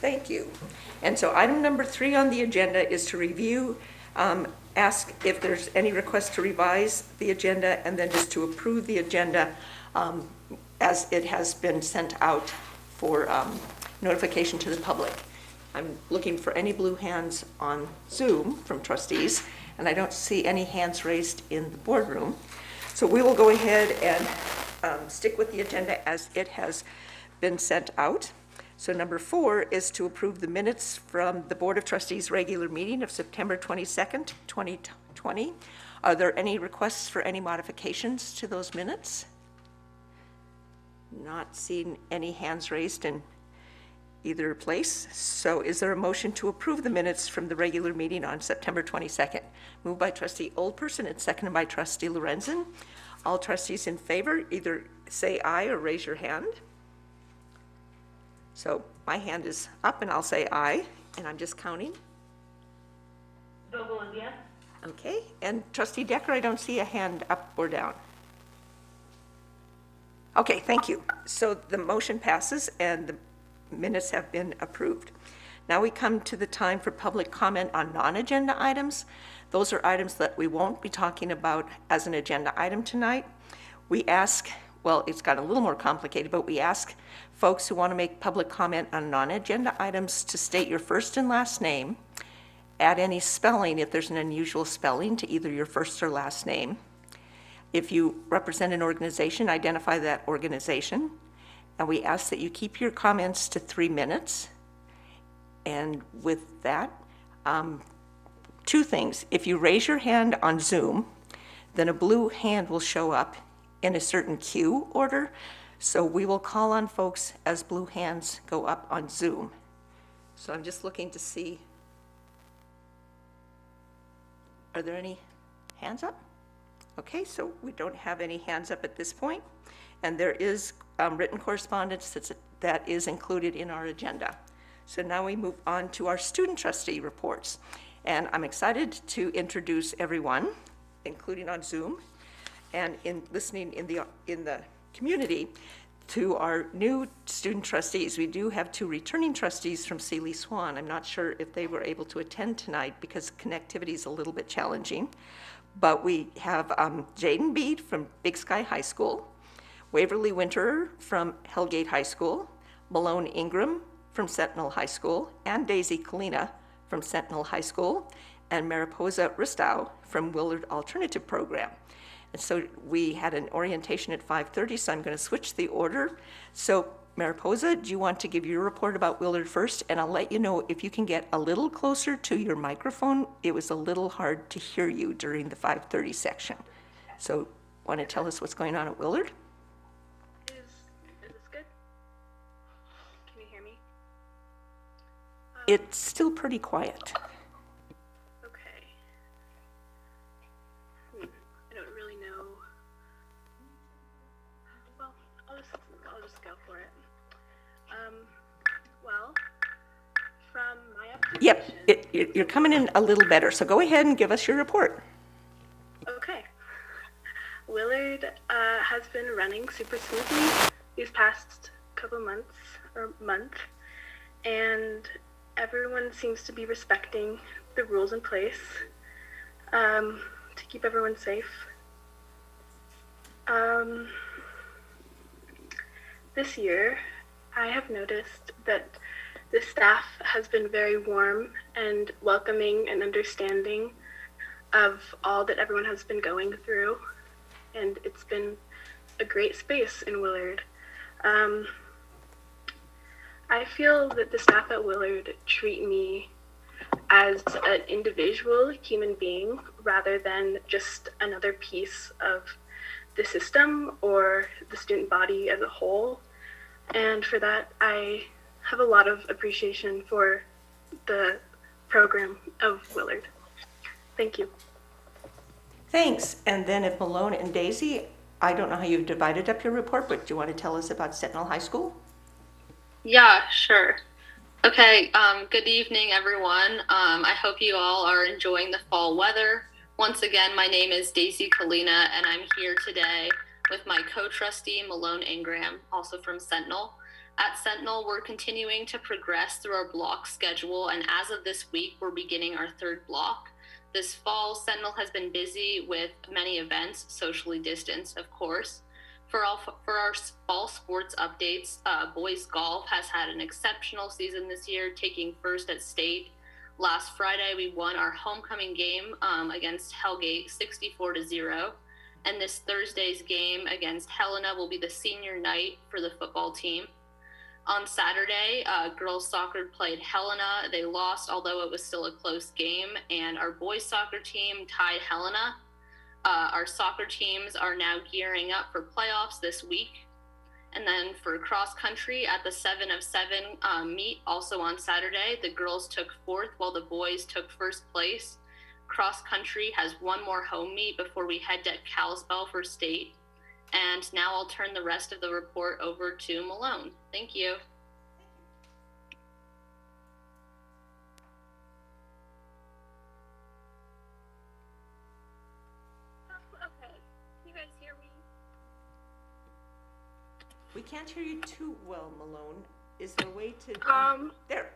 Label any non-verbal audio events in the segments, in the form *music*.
Thank you. And so item number three on the agenda is to review, um, ask if there's any request to revise the agenda, and then just to approve the agenda um, as it has been sent out for um, notification to the public. I'm looking for any blue hands on Zoom from trustees, and I don't see any hands raised in the boardroom. So we will go ahead and um, stick with the agenda as it has been sent out. So number four is to approve the minutes from the Board of Trustees' regular meeting of September 22nd, 2020. Are there any requests for any modifications to those minutes? Not seeing any hands raised in either place. So is there a motion to approve the minutes from the regular meeting on September 22nd? Moved by trustee Oldperson and seconded by trustee Lorenzen. All trustees in favor, either say aye or raise your hand. So my hand is up and I'll say aye, and I'm just counting. Vogel is yes. Okay, and trustee Decker, I don't see a hand up or down. Okay, thank you. So the motion passes and the minutes have been approved. Now we come to the time for public comment on non-agenda items. Those are items that we won't be talking about as an agenda item tonight. We ask, well, it's got a little more complicated, but we ask folks who want to make public comment on non-agenda items to state your first and last name, add any spelling if there's an unusual spelling to either your first or last name. If you represent an organization, identify that organization. And we ask that you keep your comments to three minutes. And with that, um, two things. If you raise your hand on Zoom, then a blue hand will show up in a certain queue order. So we will call on folks as blue hands go up on Zoom. So I'm just looking to see, are there any hands up? Okay, so we don't have any hands up at this point, and there is um, written correspondence that's, that is included in our agenda. So now we move on to our student trustee reports. And I'm excited to introduce everyone, including on Zoom, and in listening in the, in the community, to our new student trustees. We do have two returning trustees from Seeley Swan. I'm not sure if they were able to attend tonight because connectivity is a little bit challenging. But we have um, Jaden Bede from Big Sky High School, Waverly Winter from Hellgate High School, Malone Ingram from Sentinel High School, and Daisy Kalina from Sentinel High School, and Mariposa Ristow from Willard Alternative Program. And so we had an orientation at 5:30, so I'm going to switch the order. So Mariposa, do you want to give your report about Willard first? And I'll let you know if you can get a little closer to your microphone. It was a little hard to hear you during the 5:30 section. So want to tell us what's going on at Willard? Is, is this good? Can you hear me? It's still pretty quiet. Yep, it, you're coming in a little better, so go ahead and give us your report. Okay. Willard uh, has been running super smoothly these past couple months or month, and everyone seems to be respecting the rules in place um, to keep everyone safe. Um, this year, I have noticed that the staff has been very warm and welcoming and understanding of all that everyone has been going through, and it's been a great space in Willard. Um, I feel that the staff at Willard treat me as an individual human being rather than just another piece of the system or the student body as a whole. And for that, I have a lot of appreciation for the program of Willard. Thank you. Thanks. And then if Malone and Daisy, I don't know how you've divided up your report, but do you want to tell us about Sentinel High School? Yeah, sure. Okay, um, good evening, everyone. Um, I hope you all are enjoying the fall weather. Once again, my name is Daisy Kalina, and I'm here today with my co trustee, Malone Ingram, also from Sentinel. At Sentinel, we're continuing to progress through our block schedule, and as of this week, we're beginning our third block. This fall, Sentinel has been busy with many events, socially distanced, of course. For all for our fall sports updates, uh, boys golf has had an exceptional season this year, taking first at state. Last Friday, we won our homecoming game um, against Hellgate, 64 to zero. And this Thursday's game against Helena will be the senior night for the football team. On Saturday, uh, girls soccer played Helena. They lost, although it was still a close game. And our boys soccer team tied Helena. Uh, our soccer teams are now gearing up for playoffs this week. And then for cross country at the seven of seven um, meet, also on Saturday, the girls took fourth while the boys took first place. Cross country has one more home meet before we head to Kalispell for state. And now I'll turn the rest of the report over to Malone. Thank you. Okay, you guys hear me? We can't hear you too well, Malone. Is there a way to? Um, There,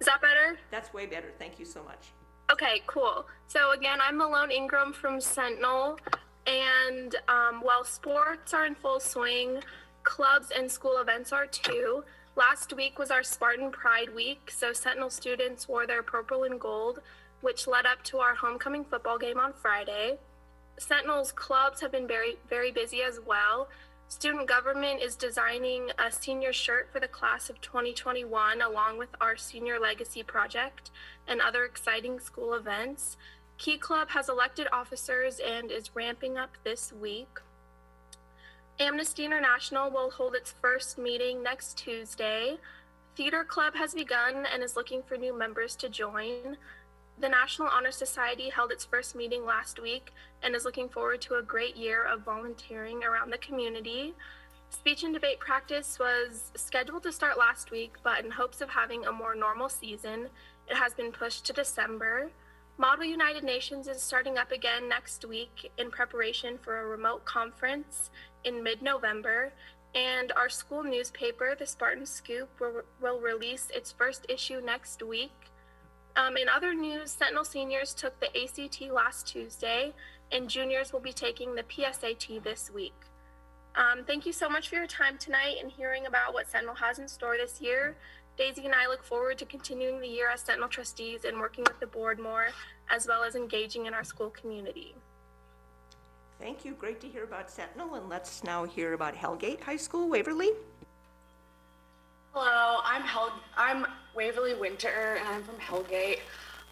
is that better? that's way better. Thank you so much. Okay, cool. So again, I'm Malone Ingram from Sentinel, and um, while sports are in full swing, clubs and school events are too. Last week was our Spartan Pride Week, so Sentinel students wore their purple and gold, which led up to our homecoming football game on Friday. Sentinel's clubs have been very, very busy as well. Student government is designing a senior shirt for the class of 2021, along with our senior legacy project and other exciting school events. Key Club has elected officers and is ramping up this week. Amnesty International will hold its first meeting next Tuesday. Theater Club has begun and is looking for new members to join. The National Honor Society held its first meeting last week and is looking forward to a great year of volunteering around the community. Speech and debate practice was scheduled to start last week, but in hopes of having a more normal season, it has been pushed to December. Model United Nations is starting up again next week in preparation for a remote conference in mid November. And our school newspaper, the Spartan Scoop, will, will release its first issue next week. Um, in other news, Sentinel seniors took the ACT last Tuesday, and juniors will be taking the PSAT this week. Um, thank you so much for your time tonight and hearing about what Sentinel has in store this year. Daisy and I look forward to continuing the year as Sentinel trustees and working with the board more, as well as engaging in our school community. Thank you. Great to hear about Sentinel. And let's now hear about Hellgate High School, Waverly. Hello, I'm Hel- I'm Waverly Winter, and I'm from Hellgate.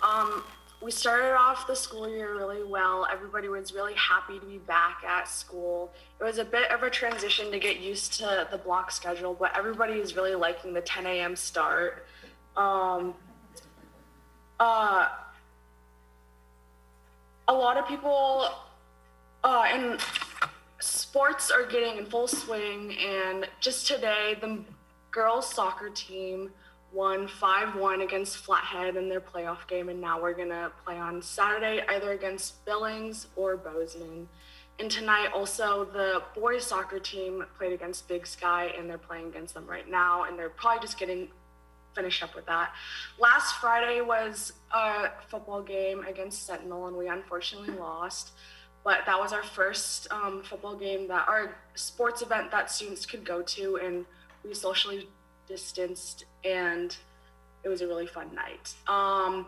Um, we started off the school year really well. Everybody was really happy to be back at school. It was a bit of a transition to get used to the block schedule, but everybody is really liking the 10 a.m. start. Um, uh, a lot of people uh, in sports are getting in full swing, and just today, the girls soccer team won 5-1 against Flathead in their playoff game, and now we're gonna play on Saturday either against Billings or Bozeman. And tonight, also the boys soccer team played against Big Sky, and they're playing against them right now, and they're probably just getting finished up with that. Last Friday was a football game against Sentinel, and we unfortunately lost. But that was our first um, football game that our sports event that students could go to, and we socially distanced, and it was a really fun night. Um,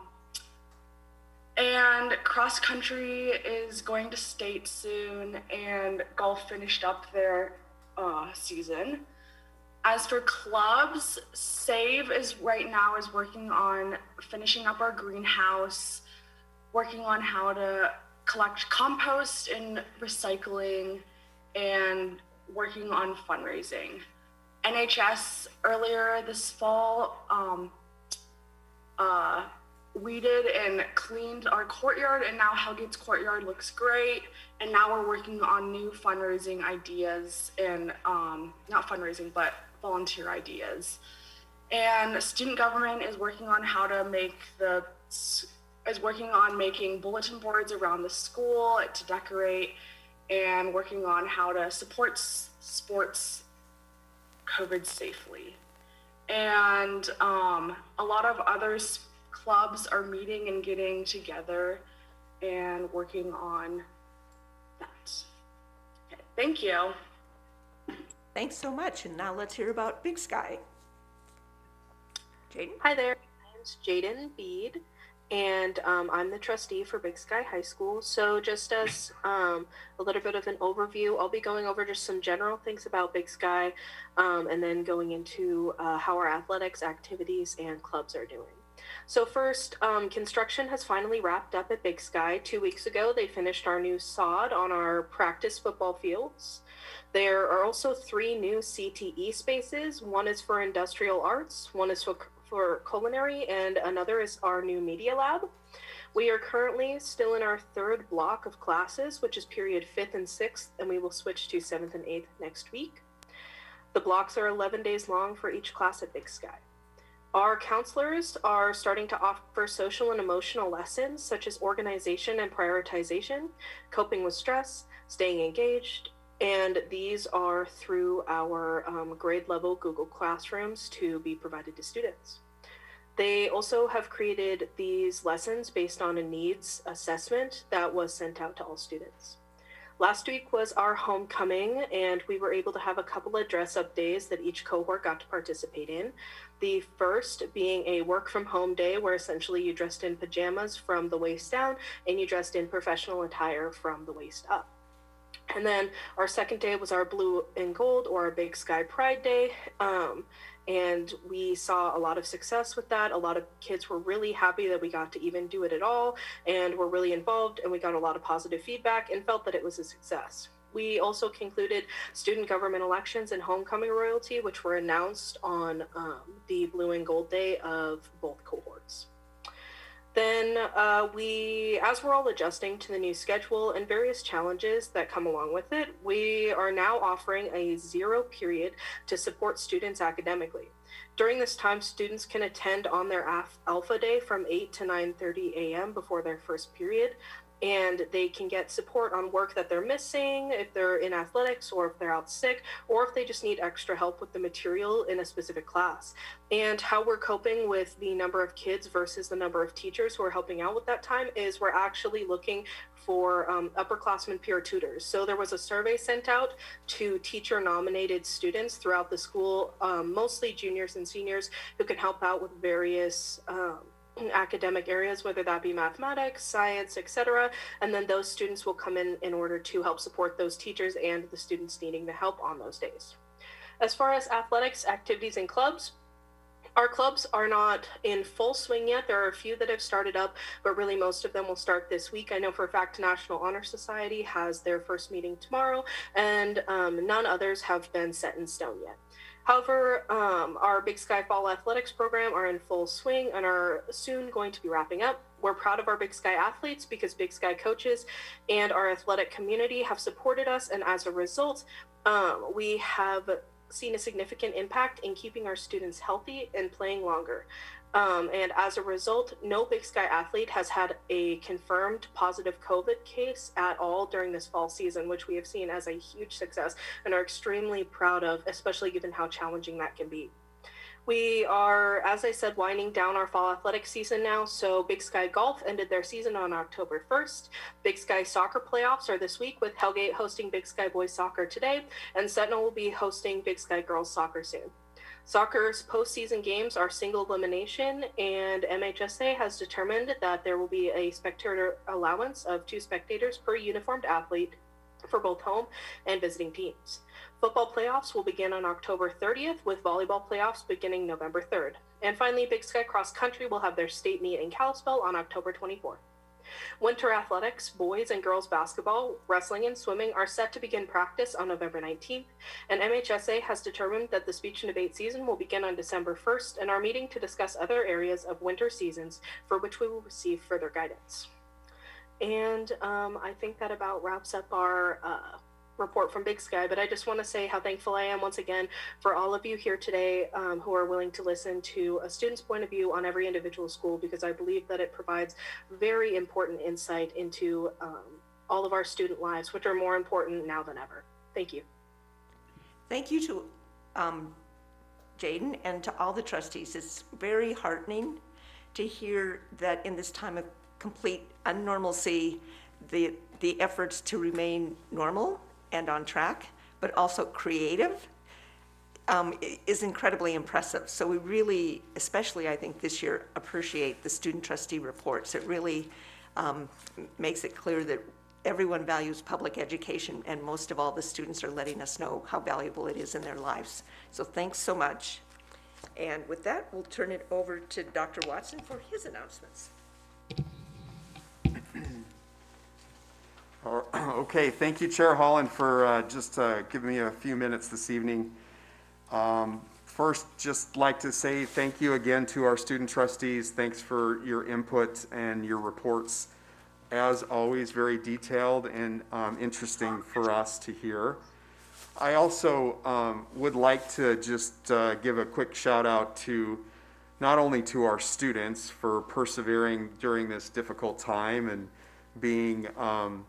and cross country is going to state soon, and golf finished up their uh, season. As for clubs, Save is right now is working on finishing up our greenhouse, working on how to collect compost and recycling, and working on fundraising. NHS earlier this fall um, uh, weeded and cleaned our courtyard, and now Hellgate's courtyard looks great. And now we're working on new fundraising ideas and um, not fundraising, but volunteer ideas. And student government is working on how to make the is working on making bulletin boards around the school to decorate, and working on how to support sports COVID safely. And um, a lot of other clubs are meeting and getting together and working on that. Okay, thank you. Thanks so much, and now let's hear about Big Sky. Jaden? Hi there, my name's Jaden Bede, and um, I'm the trustee for Big Sky High School. So, just as um, a little bit of an overview, I'll be going over just some general things about Big Sky um, and then going into uh, how our athletics, activities, and clubs are doing. So, first, um, construction has finally wrapped up at Big Sky. Two weeks ago, they finished our new sod on our practice football fields. There are also three new CTE spaces. One is for industrial arts, one is for, for culinary, and another is our new media lab. We are currently still in our third block of classes, which is period fifth and sixth, and we will switch to seventh and eighth next week. The blocks are 11 days long for each class at Big Sky. Our counselors are starting to offer social and emotional lessons such as organization and prioritization, coping with stress, staying engaged, and these are through our um, grade level Google Classrooms to be provided to students. They also have created these lessons based on a needs assessment that was sent out to all students. Last week was our homecoming, and we were able to have a couple of dress up days that each cohort got to participate in. The first being a work from home day, where essentially you dressed in pajamas from the waist down and you dressed in professional attire from the waist up. And then our second day was our blue and gold or our Big Sky Pride Day. Um, and we saw a lot of success with that. A lot of kids were really happy that we got to even do it at all and were really involved. And we got a lot of positive feedback and felt that it was a success. We also concluded student government elections and homecoming royalty, which were announced on um, the blue and gold day of both cohorts. Then uh, we, as we're all adjusting to the new schedule and various challenges that come along with it, we are now offering a zero period to support students academically. During this time, students can attend on their alpha day from 8 to 9:30 a.m. before their first period, and they can get support on work that they're missing if they're in athletics or if they're out sick or if they just need extra help with the material in a specific class and how we're coping with the number of kids versus the number of teachers who are helping out with that time is we're actually looking for um, upperclassmen peer tutors. So there was a survey sent out to teacher nominated students throughout the school, um, mostly juniors and seniors, who can help out with various. Um, academic areas whether that be mathematics science etc and then those students will come in in order to help support those teachers and the students needing the help on those days as far as athletics activities and clubs our clubs are not in full swing yet. There are a few that have started up, but really most of them will start this week. I know for a fact National Honor Society has their first meeting tomorrow, and um, none others have been set in stone yet. However, um, our Big Sky Fall Athletics program are in full swing and are soon going to be wrapping up. We're proud of our Big Sky athletes because Big Sky coaches and our athletic community have supported us, and as a result, um, we have seen a significant impact in keeping our students healthy and playing longer. Um, and as a result, no Big Sky athlete has had a confirmed positive COVID case at all during this fall season, which we have seen as a huge success and are extremely proud of, especially given how challenging that can be. We are, as I said, winding down our fall athletic season now. So, Big Sky Golf ended their season on October 1st. Big Sky Soccer playoffs are this week with Hellgate hosting Big Sky Boys Soccer today, and Sentinel will be hosting Big Sky Girls Soccer soon. Soccer's postseason games are single elimination, and MHSA has determined that there will be a spectator allowance of two spectators per uniformed athlete for both home and visiting teams. Football playoffs will begin on October 30th, with volleyball playoffs beginning November 3rd. And finally, Big Sky Cross Country will have their state meet in Kalispell on October 24th. Winter athletics, boys and girls basketball, wrestling, and swimming are set to begin practice on November 19th, and MHSA has determined that the speech and debate season will begin on December 1st and are meeting to discuss other areas of winter seasons for which we will receive further guidance. And um, I think that about wraps up our uh, report from Big Sky. But I just want to say how thankful I am once again for all of you here today um, who are willing to listen to a student's point of view on every individual school because I believe that it provides very important insight into um, all of our student lives, which are more important now than ever. Thank you. Thank you to um, Jaden and to all the trustees. It's very heartening to hear that in this time of complete unnormalcy, the, the efforts to remain normal and on track, but also creative, um, is incredibly impressive. So we really, especially I think this year, appreciate the student trustee reports. It really um, makes it clear that everyone values public education, and most of all, the students are letting us know how valuable it is in their lives. So thanks so much. And with that, we'll turn it over to Dr. Watson for his announcements. *clears throat* Okay, thank you, Chair Holland, for uh, just uh, giving me a few minutes this evening. Um, First, just like to say thank you again to our student trustees. Thanks for your input and your reports. As always, very detailed and um, interesting for us to hear. I also um, would like to just uh, give a quick shout out to not only to our students for persevering during this difficult time and being um,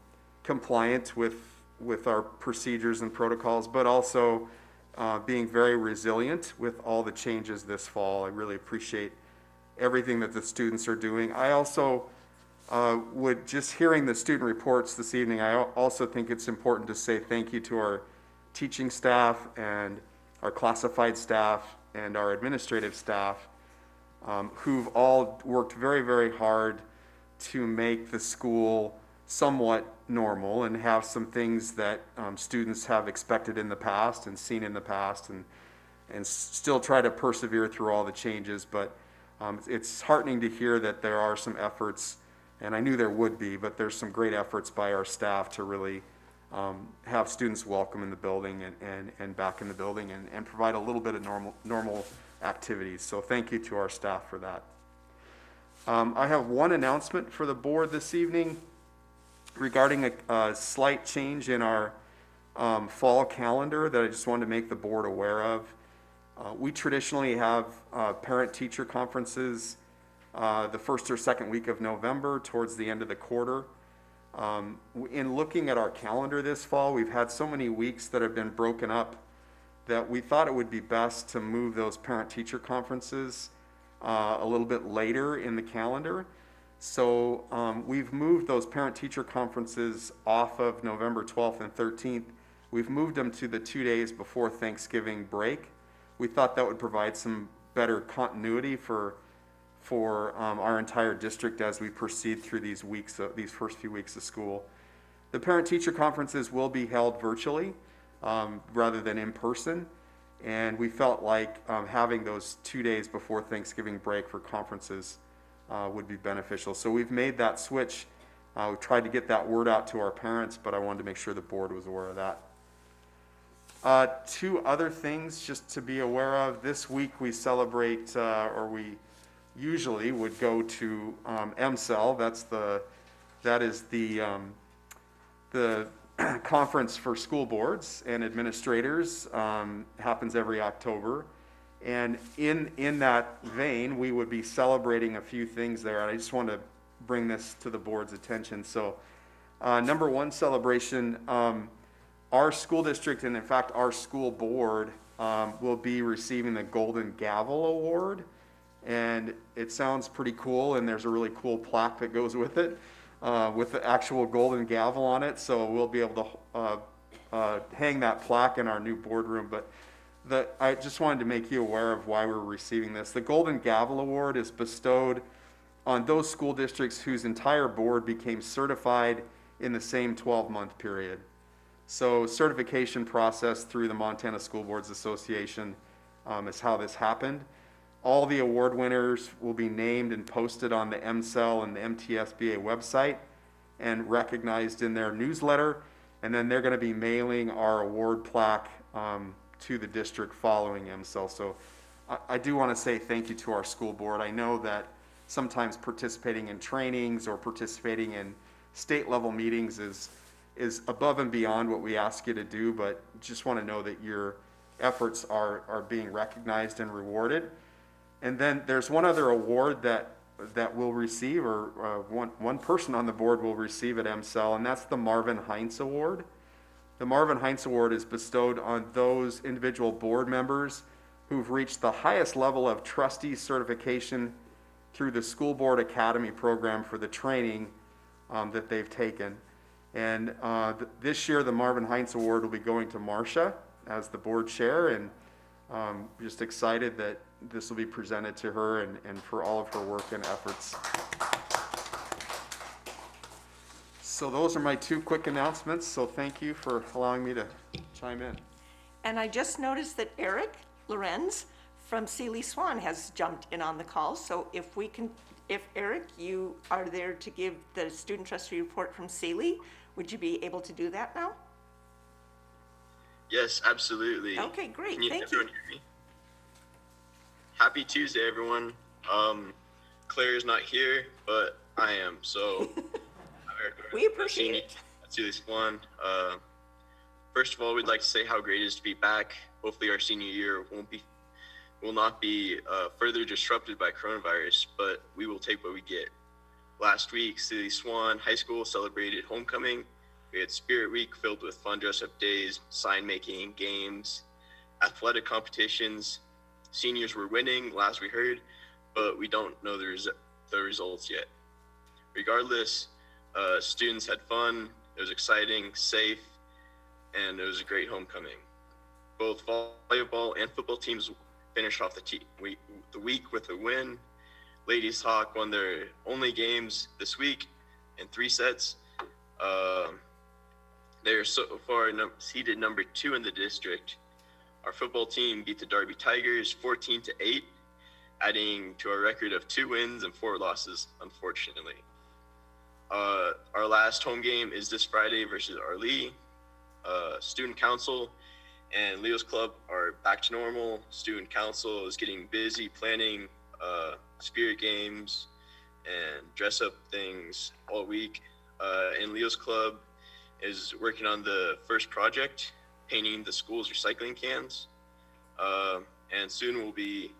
compliant with with our procedures and protocols, but also uh, being very resilient with all the changes this fall. I really appreciate everything that the students are doing. I also uh, would, just hearing the student reports this evening, I also think it's important to say thank you to our teaching staff and our classified staff and our administrative staff um, who've all worked very, very hard to make the school somewhat normal and have some things that um, students have expected in the past and seen in the past and, and still try to persevere through all the changes. But um, it's heartening to hear that there are some efforts, and I knew there would be, but there's some great efforts by our staff to really um, have students welcome in the building and, and, and back in the building and, and provide a little bit of normal, normal activities. So thank you to our staff for that. Um, I have one announcement for the board this evening regarding a, a slight change in our um, fall calendar that I just wanted to make the board aware of. Uh, we traditionally have uh, parent-teacher conferences uh, the first or second week of November towards the end of the quarter. Um, In looking at our calendar this fall, we've had so many weeks that have been broken up that we thought it would be best to move those parent-teacher conferences uh, a little bit later in the calendar. So um, we've moved those parent-teacher conferences off of November 12th and 13th. We've moved them to the two days before Thanksgiving break. We thought that would provide some better continuity for, for um, our entire district as we proceed through these weeks, of- these first few weeks of school. The parent-teacher conferences will be held virtually um, rather than in person. And we felt like um, having those two days before Thanksgiving break for conferences uh, would be beneficial. So we've made that switch. Uh, we tried to get that word out to our parents, but I wanted to make sure the board was aware of that. Uh, two other things just to be aware of. This week we celebrate, uh, or we usually would go to um, MCEL. That's the, that is the, um, the *clears throat* conference for school boards and administrators. Um, happens every October. And in, in that vein, we would be celebrating a few things there. I just want to bring this to the board's attention. So, uh, number one celebration, um, our school district, and in fact, our school board, um, will be receiving the Golden Gavel Award. And it sounds pretty cool, and there's a really cool plaque that goes with it, uh, with the actual golden gavel on it. So we'll be able to uh, uh, hang that plaque in our new boardroom. But I just wanted to make you aware of why we're receiving this. The Golden Gavel Award is bestowed on those school districts whose entire board became certified in the same 12-month period. So certification process through the Montana School Boards Association um, is how this happened. All the award winners will be named and posted on the MCEL and the MTSBA website and recognized in their newsletter. And then they're going to be mailing our award plaque um, to the district following MCEL. So I, I do want to say thank you to our school board. I know that sometimes participating in trainings or participating in state level meetings is is above and beyond what we ask you to do, but just want to know that your efforts are, are being recognized and rewarded. And then there's one other award that, that we'll receive, or uh, one, one person on the board will receive at MCEL, and that's the Marvin Heinz Award. The Marvin Heinz Award is bestowed on those individual board members who've reached the highest level of trustee certification through the School Board Academy program for the training um, that they've taken. And uh, th- this year, the Marvin Heinz Award will be going to Marcia as the board chair, and um, just excited that this will be presented to her and, and for all of her work and efforts. So those are my two quick announcements, so thank you for allowing me to chime in. And I just noticed that Eric Lorenz from Seeley Swan has jumped in on the call. So if we can, if Eric, you are there to give the student trustee report from Seeley, would you be able to do that now? Yes, absolutely. Okay, great. Can you, Thank everyone you. hear me? Happy Tuesday, everyone. Um, Claire is not here, but I am. So, *laughs* We appreciate it. Let's do this one. Uh, first of all, we'd like to say how great it is to be back. Hopefully, our senior year won't be will not be uh, further disrupted by coronavirus, but we will take what we get. Last week, Seeley Swan High School celebrated homecoming. We had Spirit Week filled with fun dress up days, sign making, games, athletic competitions. Seniors were winning, last we heard, but we don't know the, res- the results yet. Regardless, uh, students had fun, it was exciting, safe, and it was a great homecoming. Both volleyball and football teams finished off the, te- week, the week with a win. Ladies Hawk won their only games this week in three sets. Um they are so far num- seeded number two in the district. Our football team beat the Darby Tigers 14 to 8, adding to our record of two wins and four losses, unfortunately. Uh, our last home game is this Friday versus Arlee. Uh, student council and Leo's Club are back to normal. Student council is getting busy planning uh, spirit games and dress up things all week. Uh, and Leo's Club is working on the first project, painting the school's recycling cans. Uh, and soon we'll be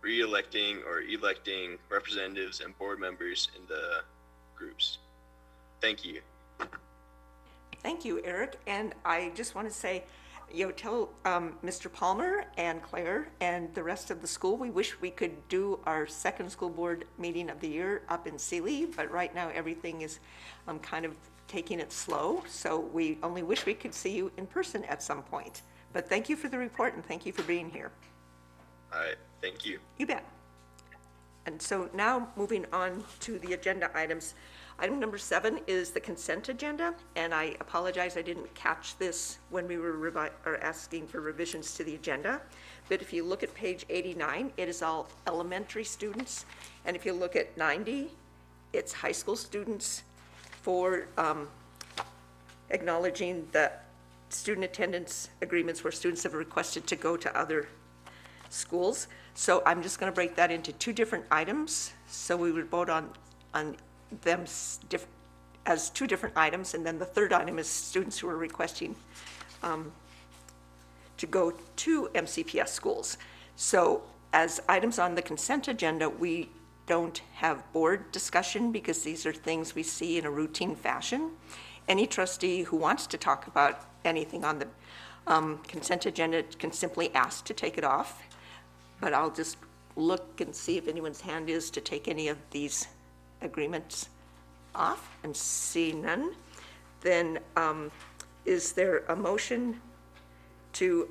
re-electing or electing representatives and board members in the groups. Thank you. Thank you, Eric. And I just want to say, you know, tell um, Mr. Palmer and Claire and the rest of the school, we wish we could do our second school board meeting of the year up in Seeley, but right now everything is um, kind of taking it slow. So we only wish we could see you in person at some point. But thank you for the report and thank you for being here. All right. Thank you. You bet. And so now, moving on to the agenda items. Item number seven is the consent agenda, and I apologize, I didn't catch this when we were asking for revisions to the agenda. But if you look at page 89, it is all elementary students. And if you look at 90, it's high school students for um, acknowledging the student attendance agreements where students have requested to go to other schools. So I'm just going to break that into two different items. So we would vote on, on them as two different items. And then the third item is students who are requesting um, to go to MCPS schools. So as items on the consent agenda, we don't have board discussion because these are things we see in a routine fashion. Any trustee who wants to talk about anything on the um, consent agenda can simply ask to take it off. But I'll just look and see if anyone's hand is to take any of these agreements off and see none. Then um, is there a motion to,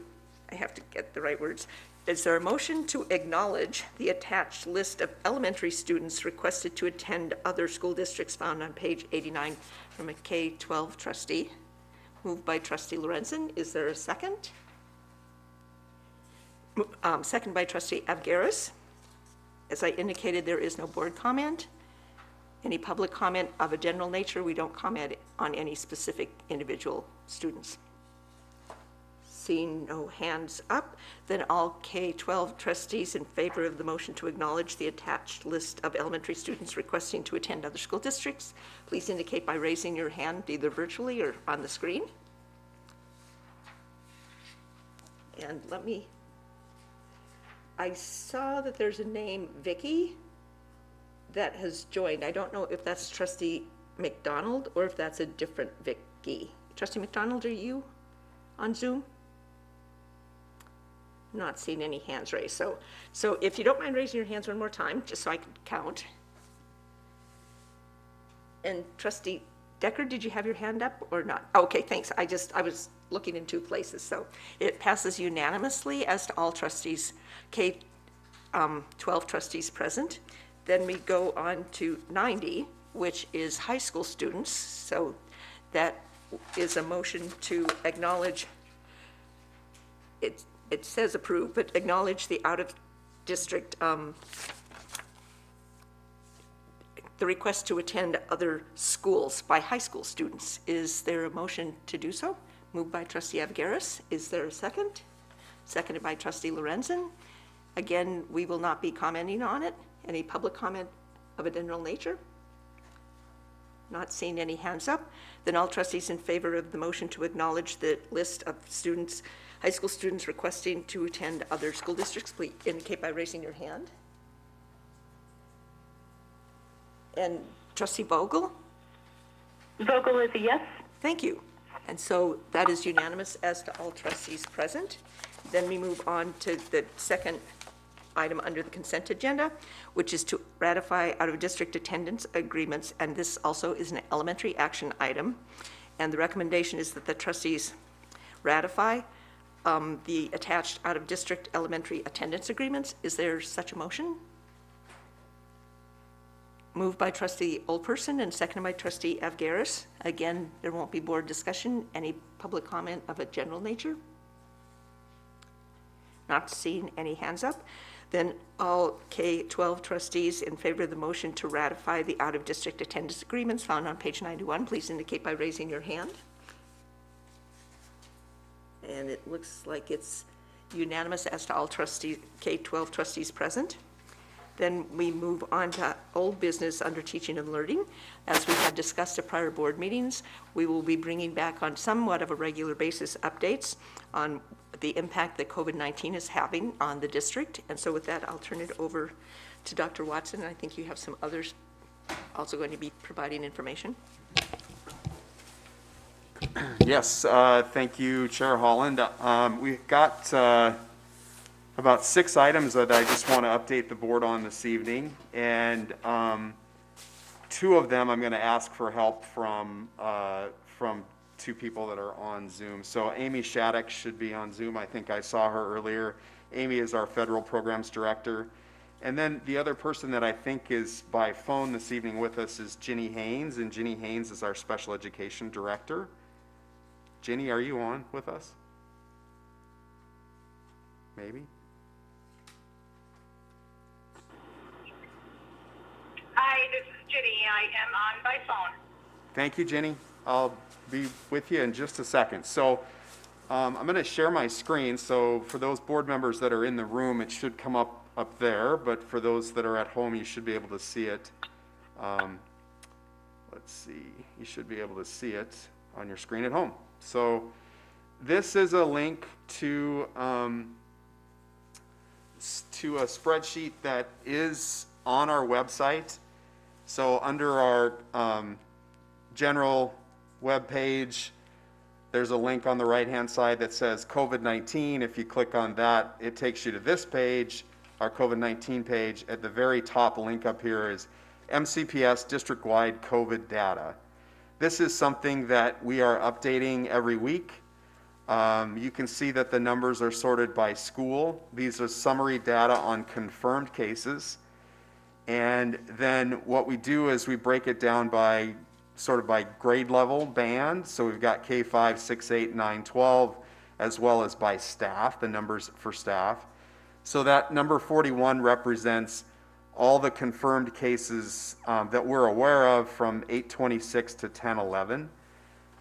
I have to get the right words, is there a motion to acknowledge the attached list of elementary students requested to attend other school districts found on page 89 from a K-12 trustee? Moved by trustee Lorenzen. Is there a second? Um, Second by trustee Avgaris. As I indicated, there is no board comment. Any public comment of a general nature, we don't comment on any specific individual students. Seeing no hands up, then all K-12 trustees in favor of the motion to acknowledge the attached list of elementary students requesting to attend other school districts, please indicate by raising your hand either virtually or on the screen. And let me, I saw that there's a name, Vicky, that has joined. I don't know if that's trustee McDonald or if that's a different Vicky. Trustee McDonald, are you on Zoom? Not seeing any hands raised. So, so if you don't mind raising your hands one more time, just so I can count. And trustee Decker, did you have your hand up or not? Okay, thanks. I just, I was looking in two places. So it passes unanimously as to all trustees, K, um, 12 trustees present. Then we go on to 90, which is high school students. So that is a motion to acknowledge, it, it says approve, but acknowledge the out-of-district, um, the request to attend other schools by high school students. Is there a motion to do so? Moved by trustee Avgaris. Is there a second? Seconded by trustee Lorenzen. Again, we will not be commenting on it. Any public comment of a general nature? Not seeing any hands up. Then all trustees in favor of the motion to acknowledge the list of students, high school students requesting to attend other school districts, please indicate by raising your hand. And trustee Vogel? Vogel is a yes. Thank you. And so that is unanimous as to all trustees present. Then we move on to the second item under the consent agenda, which is to ratify out-of-district attendance agreements, and this also is an elementary action item. And the recommendation is that the trustees ratify um, the attached out-of-district elementary attendance agreements. Is there such a motion? Moved by trustee Olperson and seconded by trustee Avgaris. Again, there won't be board discussion. Any public comment of a general nature? Not seeing any hands up. Then all K-12 trustees in favor of the motion to ratify the out-of-district attendance agreements found on page 91, please indicate by raising your hand. And it looks like it's unanimous as to all trustee, K-12 trustees present. Then we move on to old business under teaching and learning. As we had discussed at prior board meetings, we will be bringing back on somewhat of a regular basis updates on the impact that COVID-19 is having on the district. And so with that, I'll turn it over to Dr. Watson. I think you have some others also going to be providing information. Yes, uh, thank you, Chair Holland. Um, We've got uh, about six items that I just want to update the board on this evening. And um, two of them, I'm going to ask for help from, uh, from two people that are on Zoom. So Amy Shattuck should be on Zoom. I think I saw her earlier. Amy is our Federal Programs Director. And then the other person that I think is by phone this evening with us is Ginny Haynes, and Ginny Haynes is our Special Education Director. Ginny, are you on with us? Maybe? Hi, this is Ginny. I am on by phone. Thank you, Jenny. I'll be with you in just a second. So um, I'm going to share my screen. So for those board members that are in the room, it should come up up there. But for those that are at home, you should be able to see it. Um, let's see. You should be able to see it on your screen at home. So this is a link to um, to a spreadsheet that is on our website. So under our um, general web page, there's a link on the right-hand side that says COVID-19. If you click on that, it takes you to this page, our COVID-19 page. At the very top link up here is MCPS district-wide COVID data. This is something that we are updating every week. Um, you can see that the numbers are sorted by school. These are summary data on confirmed cases. And then what we do is we break it down by sort of by grade level band. So we've got K 5, 6, 8, 9, 12, as well as by staff, the numbers for staff. So that number 41 represents all the confirmed cases um, that we're aware of from 826 to 1011.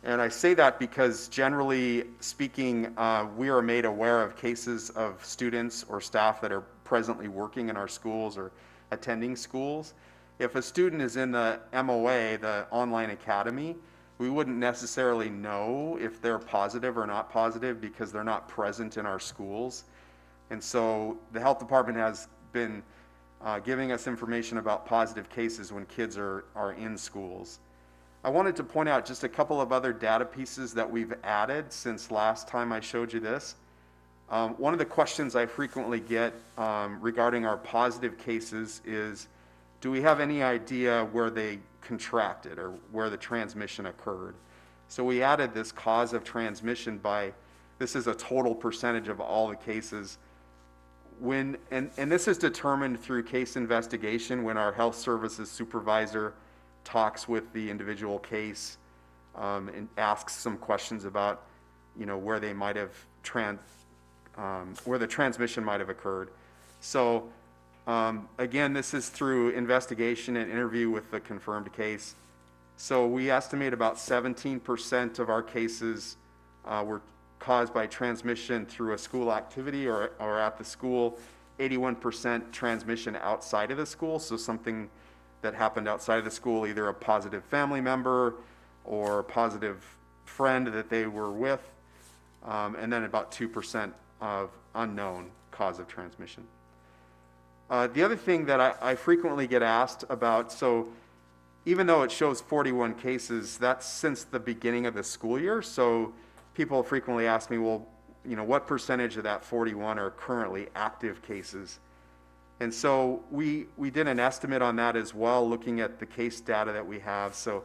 And I say that because generally speaking, uh, we are made aware of cases of students or staff that are presently working in our schools or attending schools. If a student is in the MOA, the online academy, we wouldn't necessarily know if they're positive or not positive because they're not present in our schools. And so the health department has been uh, giving us information about positive cases when kids are, are in schools. I wanted to point out just a couple of other data pieces that we've added since last time I showed you this. Um, One of the questions I frequently get um, regarding our positive cases is, do we have any idea where they contracted or where the transmission occurred? So we added this cause of transmission by, this is a total percentage of all the cases. When, and, and this is determined through case investigation, when our health services supervisor talks with the individual case um, and asks some questions about, you know, where they might have trans, um, where the transmission might have occurred. So, um, again, this is through investigation and interview with the confirmed case. So we estimate about seventeen percent of our cases uh, were caused by transmission through a school activity or, or at the school. Eighty-one percent transmission outside of the school, so something that happened outside of the school, either a positive family member or a positive friend that they were with. Um, and then about two percent of unknown cause of transmission. Uh, the other thing that I, I frequently get asked about, so even though it shows 41 cases, that's since the beginning of the school year. So people frequently ask me, well, you know, what percentage of that 41 are currently active cases? And so we, we did an estimate on that as well, looking at the case data that we have. So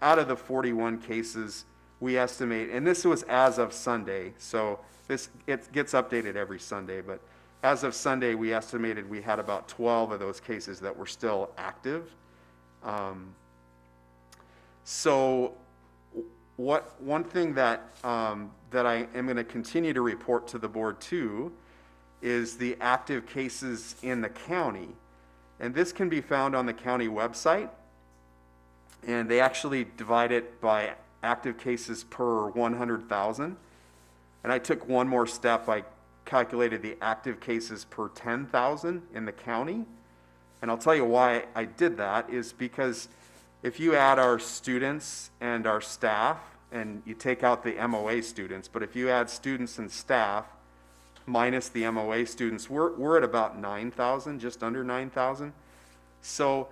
out of the 41 cases, we estimate, and this was as of Sunday, so this, it gets updated every Sunday, but as of Sunday, we estimated we had about 12 of those cases that were still active. Um, So what, one thing that, um, that I am going to continue to report to the board too is the active cases in the county. And this can be found on the county website. And they actually divide it by active cases per 100,000. And I took one more step. I calculated the active cases per 10,000 in the county. And I'll tell you why I did that is because if you add our students and our staff, and you take out the MOA students, but if you add students and staff minus the MOA students, we're, we're at about 9,000, just under 9,000. So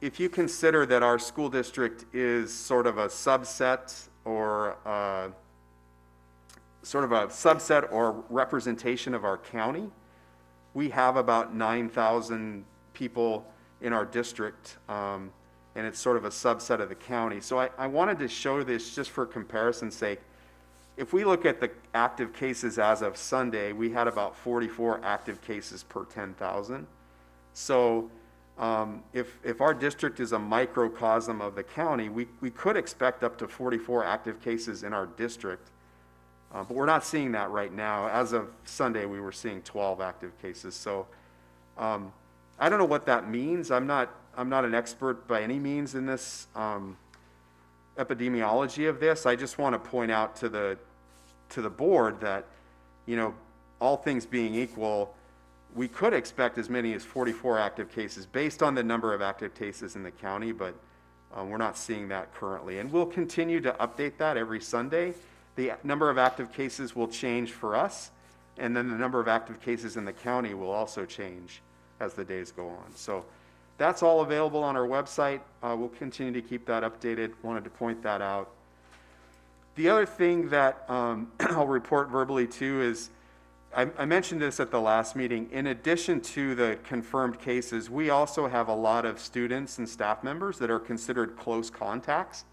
if you consider that our school district is sort of a subset or uh, sort of a subset or representation of our county, we have about 9,000 people in our district, um, and it's sort of a subset of the county. So I, I wanted to show this just for comparison's sake. If we look at the active cases as of Sunday, we had about 44 active cases per 10,000. So um, if, if our district is a microcosm of the county, we, we could expect up to 44 active cases in our district. Uh, but we're not seeing that right now. As of Sunday, we were seeing 12 active cases. So um, I don't know what that means. I'm not, I'm not an expert by any means in this um, epidemiology of this. I just want to point out to the, to the board that, you know, all things being equal, we could expect as many as 44 active cases based on the number of active cases in the county, but uh, we're not seeing that currently. And we'll continue to update that every Sunday. The number of active cases will change for us, and then the number of active cases in the county will also change as the days go on. So that's all available on our website. Uh, we'll continue to keep that updated. Wanted to point that out. The other thing that um, *clears throat* I'll report verbally too is I, I mentioned this at the last meeting. In addition to the confirmed cases, we also have a lot of students and staff members that are considered close contacts,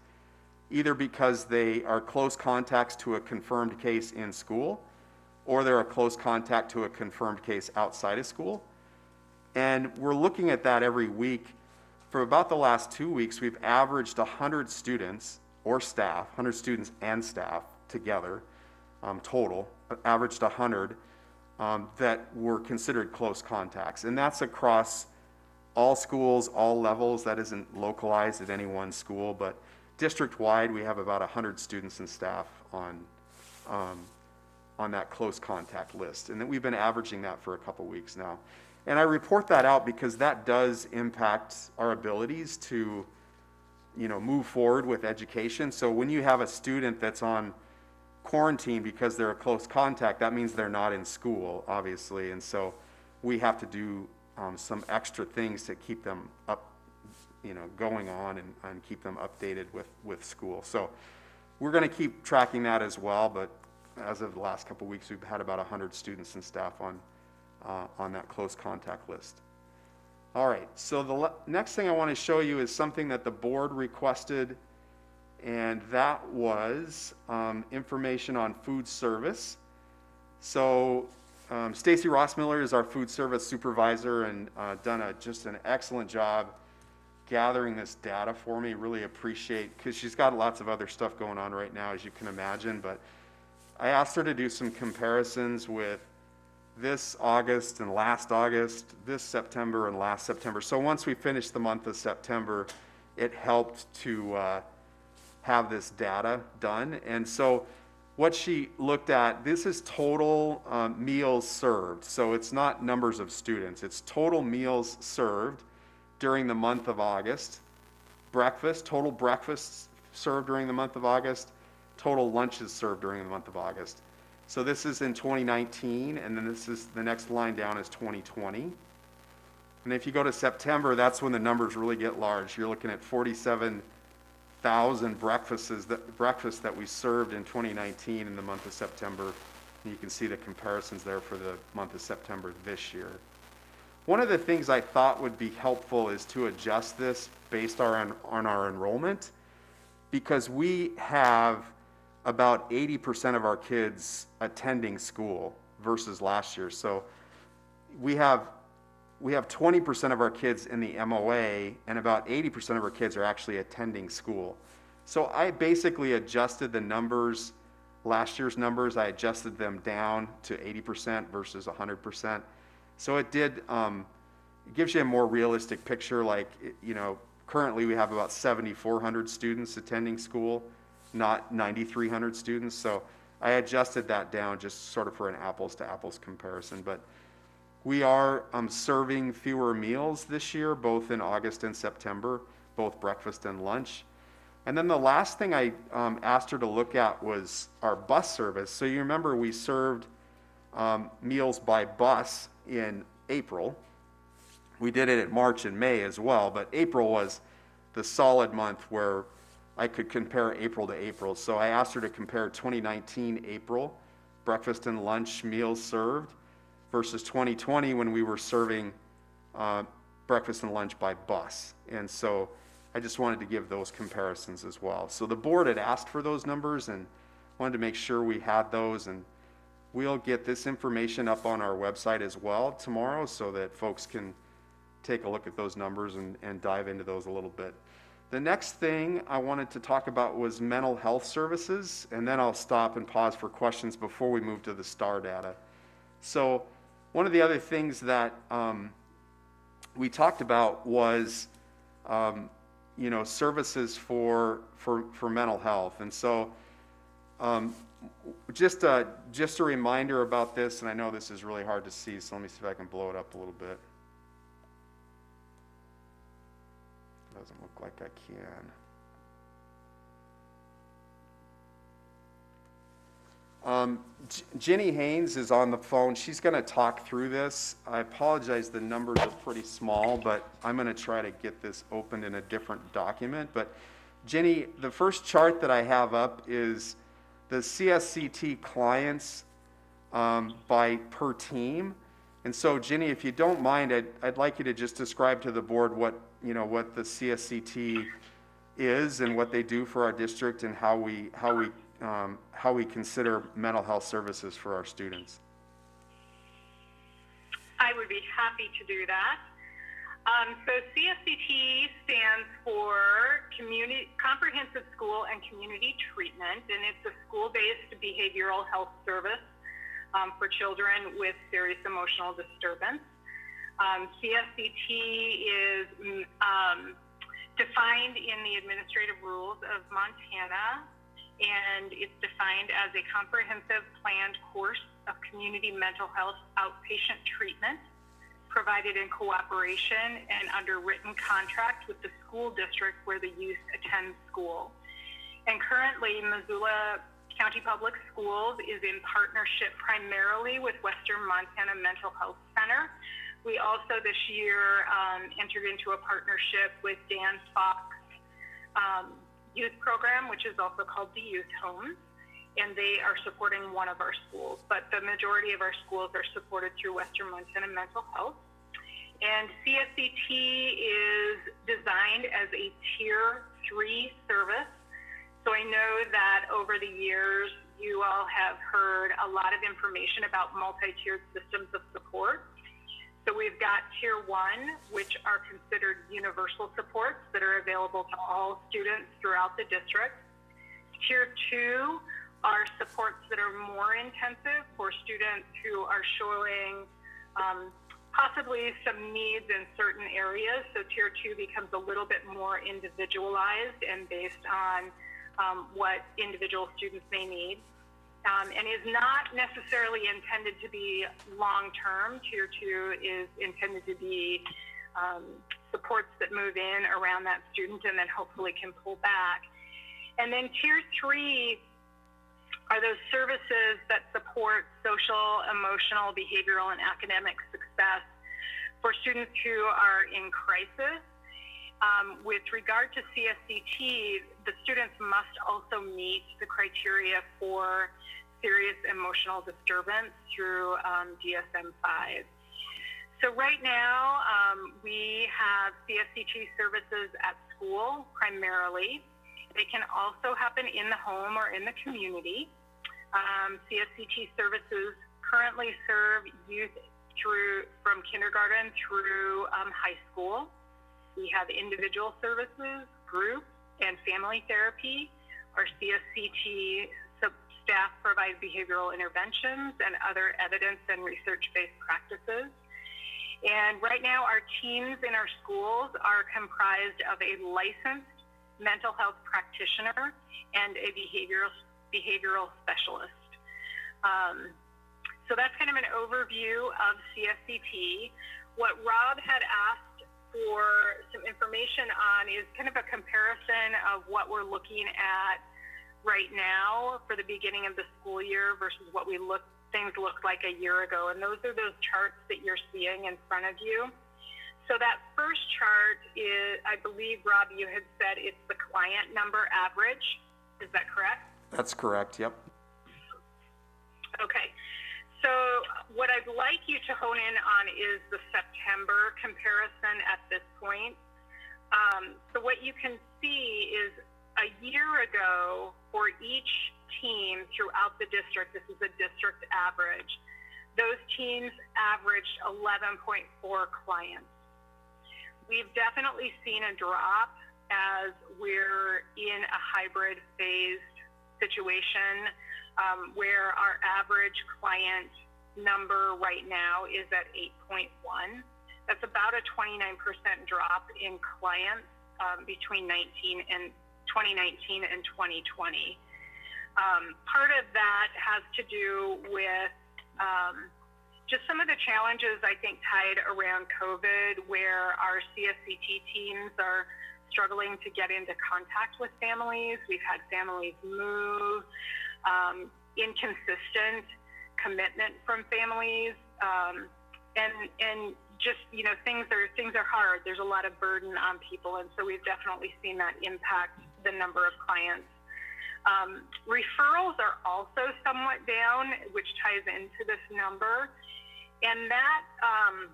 either because they are close contacts to a confirmed case in school, or they're a close contact to a confirmed case outside of school. And we're looking at that every week. For about the last two weeks, we've averaged 100 students or staff, 100 students and staff together, um, total, averaged 100 um, that were considered close contacts. And that's across all schools, all levels. That isn't localized at any one school, but district-wide, we have about 100 students and staff on, um, on that close contact list. And we've been averaging that for a couple weeks now. And I report that out because that does impact our abilities to, you know, move forward with education. So when you have a student that's on quarantine because they're a close contact, that means they're not in school, obviously. And so we have to do um, some extra things to keep them up, you know, going on and, and keep them updated with, with school. So we're going to keep tracking that as well, but as of the last couple weeks, we've had about 100 students and staff on, uh, on that close contact list. All right, so the next thing I want to show you is something that the board requested, and that was um, information on food service. So um, Stacy Rossmiller is our food service supervisor and uh, done a, just an excellent job gathering this data for me. Really appreciate, because she's got lots of other stuff going on right now, as you can imagine, but I asked her to do some comparisons with this August and last August, this September and last September. So once we finished the month of September, it helped to uh, have this data done. And so what she looked at, this is total um, meals served. So it's not numbers of students, it's total meals served during the month of August. Breakfast, total breakfasts served during the month of August, total lunches served during the month of August. So this is in 2019, and then this is, the next line down is 2020. And if you go to September, that's when the numbers really get large. You're looking at 47,000 breakfasts that, breakfasts that we served in 2019 in the month of September. And you can see the comparisons there for the month of September this year. One of the things I thought would be helpful is to adjust this based on, on our enrollment because we have about 80% of our kids attending school versus last year. So we have we have 20% of our kids in the MOA and about 80% of our kids are actually attending school. So I basically adjusted the numbers last year's numbers I adjusted them down to 80% versus 100%. So it did um, it gives you a more realistic picture like you know currently we have about 7400 students attending school not 9,300 students. So I adjusted that down just sort of for an apples to apples comparison. But we are um, serving fewer meals this year, both in August and September, both breakfast and lunch. And then the last thing I um, asked her to look at was our bus service. So you remember we served um, meals by bus in April. We did it in March and May as well, but April was the solid month where I could compare April to April. So I asked her to compare 2019 April, breakfast and lunch meals served, versus 2020 when we were serving uh, breakfast and lunch by bus. And so I just wanted to give those comparisons as well. So the board had asked for those numbers and wanted to make sure we had those. And we'll get this information up on our website as well tomorrow so that folks can take a look at those numbers and, and dive into those a little bit. The next thing I wanted to talk about was mental health services, and then I'll stop and pause for questions before we move to the STAR data. So, one of the other things that um, we talked about was, um, you know, services for for for mental health, and so. Um, just a, just a reminder about this, and I know this is really hard to see, so let me see if I can blow it up a little bit. Doesn't look like I can. Um, Jenny Haynes is on the phone. She's going to talk through this. I apologize, the numbers are pretty small, but I'm going to try to get this opened in a different document. But Jenny, the first chart that I have up is the CSCT clients um, by per team. And so, Jenny, if you don't mind, I'd, I'd like you to just describe to the board what you know, what the CSCT is and what they do for our district and how we, how we, um, how we consider mental health services for our students. I would be happy to do that. Um, so CSCT stands for Community Comprehensive School and Community Treatment, and it's a school-based behavioral health service um, for children with serious emotional disturbance. Um, CSCT is mm, um, defined in the administrative rules of Montana, and it's defined as a comprehensive planned course of community mental health outpatient treatment provided in cooperation and under written contract with the school district where the youth attend school. And currently, Missoula County Public Schools is in partnership primarily with Western Montana Mental Health Center we also this year um, entered into a partnership with Dan Fox um, Youth Program, which is also called the Youth Homes. And they are supporting one of our schools. But the majority of our schools are supported through Western Montana Mental Health. And CSCT is designed as a tier three service. So I know that over the years, you all have heard a lot of information about multi-tiered systems of support. So we've got tier one, which are considered universal supports that are available to all students throughout the district. Tier two are supports that are more intensive for students who are showing um, possibly some needs in certain areas. So tier two becomes a little bit more individualized and based on um, what individual students may need. Um, and is not necessarily intended to be long term. Tier two is intended to be um, supports that move in around that student and then hopefully can pull back. And then tier three are those services that support social, emotional, behavioral, and academic success for students who are in crisis. Um, with regard to CSCT, the students must also meet the criteria for serious emotional disturbance through um, DSM-5. So right now, um, we have CSCT services at school primarily. They can also happen in the home or in the community. Um, CSCT services currently serve youth through from kindergarten through um, high school. We have individual services, group, and family therapy. Our CSCT staff provide behavioral interventions and other evidence and research-based practices. And right now, our teams in our schools are comprised of a licensed mental health practitioner and a behavioral behavioral specialist. Um, so that's kind of an overview of CSCT. What Rob had asked for some information on is kind of a comparison of what we're looking at right now for the beginning of the school year versus what we look things looked like a year ago. And those are those charts that you're seeing in front of you. So that first chart is, I believe, Rob, you had said it's the client number average. Is that correct? That's correct, yep. Okay. So what I'd like you to hone in on is the September comparison at this point. Um, so what you can see is a year ago for each team throughout the district, this is a district average, those teams averaged 11.4 clients. We've definitely seen a drop as we're in a hybrid phased situation um, where our average client number right now is at 8.1. That's about a 29% drop in clients um, between 19 and 2019 and 2020. Um, part of that has to do with um, just some of the challenges I think tied around COVID, where our CSCT teams are struggling to get into contact with families. We've had families move, um, inconsistent commitment from families, um, and and just you know things are things are hard. There's a lot of burden on people, and so we've definitely seen that impact the number of clients. Um, referrals are also somewhat down, which ties into this number, and that um,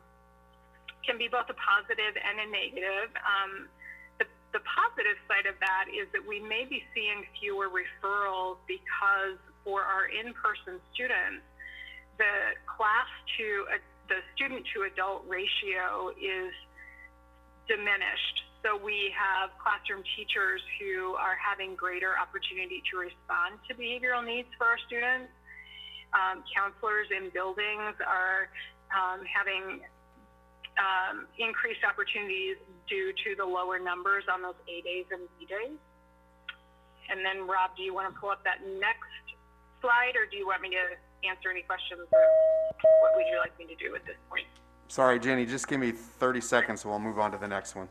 can be both a positive and a negative. Um, the, positive side of that is that we may be seeing fewer referrals because for our in-person students, the class to uh, the student to adult ratio is diminished. So we have classroom teachers who are having greater opportunity to respond to behavioral needs for our students. Um, counselors in buildings are um, having um, increased opportunities due to the lower numbers on those A days and B days. And then, Rob, do you want to pull up that next slide, or do you want me to answer any questions, or what would you like me to do at this point? Sorry, Jenny, just give me 30 seconds, so we'll move on to the next one.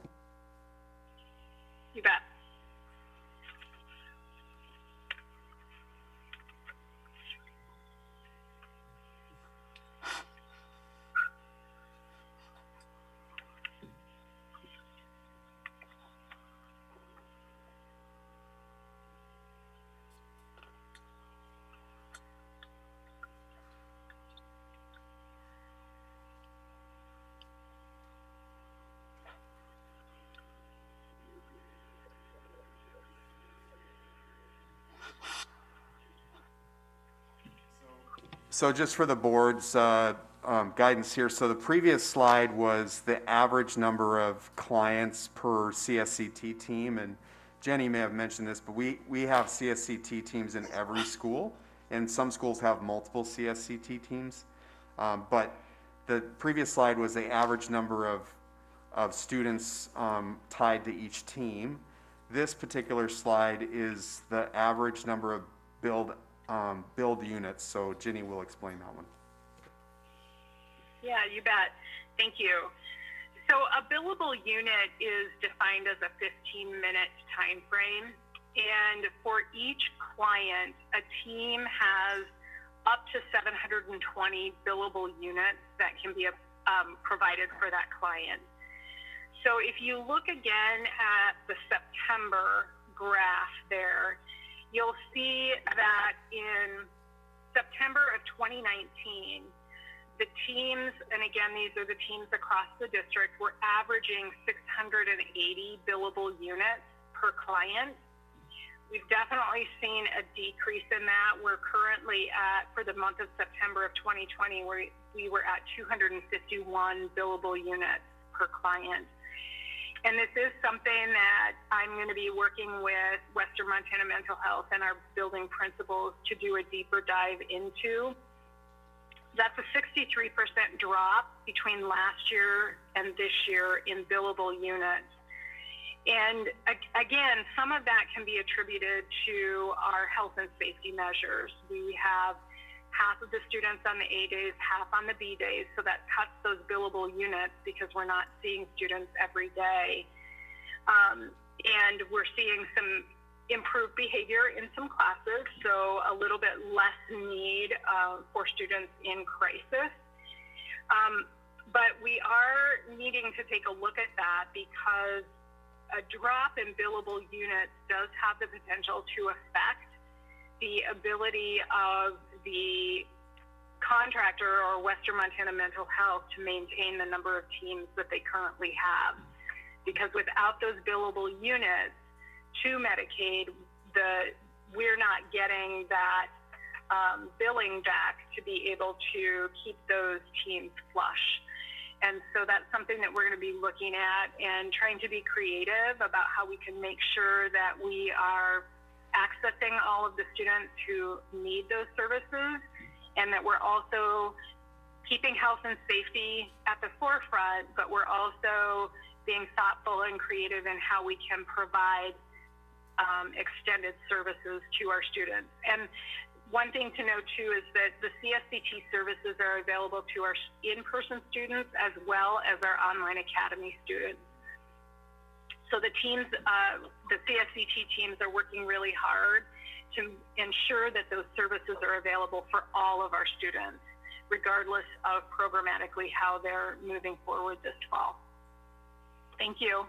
You bet. So just for the board's uh, um, guidance here, so the previous slide was the average number of clients per CSCT team, and Jenny may have mentioned this, but we, we have CSCT teams in every school, and some schools have multiple CSCT teams. Um, But the previous slide was the average number of, of students um, tied to each team. This particular slide is the average number of build, um, build units, so Ginny will explain that one. Yeah, you bet. Thank you. So a billable unit is defined as a 15-minute time frame, and for each client, a team has up to 720 billable units that can be um, provided for that client. So if you look again at the September graph there, you'll see that in September of 2019, the teams, and again, these are the teams across the district, were averaging 680 billable units per client. We've definitely seen a decrease in that. We're currently at, for the month of September of 2020, we, we were at 251 billable units per client. And this is something that I'm going to be working with Western Montana Mental Health and our building principals to do a deeper dive into. That's a 63% drop between last year and this year in billable units. And again, some of that can be attributed to our health and safety measures. We have half of the students on the A days, half on the B days, so that cuts those billable units because we're not seeing students every day. Um, and we're seeing some improved behavior in some classes, so a little bit less need uh, for students in crisis. Um, but we are needing to take a look at that because a drop in billable units does have the potential to affect the ability of the contractor or Western Montana Mental Health to maintain the number of teams that they currently have. Because without those billable units, to Medicaid, the we're not getting that um, billing back to be able to keep those teams flush. And so that's something that we're going to be looking at and trying to be creative about how we can make sure that we are accessing all of the students who need those services and that we're also keeping health and safety at the forefront, but we're also being thoughtful and creative in how we can provide um, extended services to our students. And one thing to note too is that the CSCT services are available to our in-person students as well as our online academy students. So the teams, uh, the CSCT teams are working really hard to ensure that those services are available for all of our students, regardless of programmatically how they're moving forward this fall. Thank you.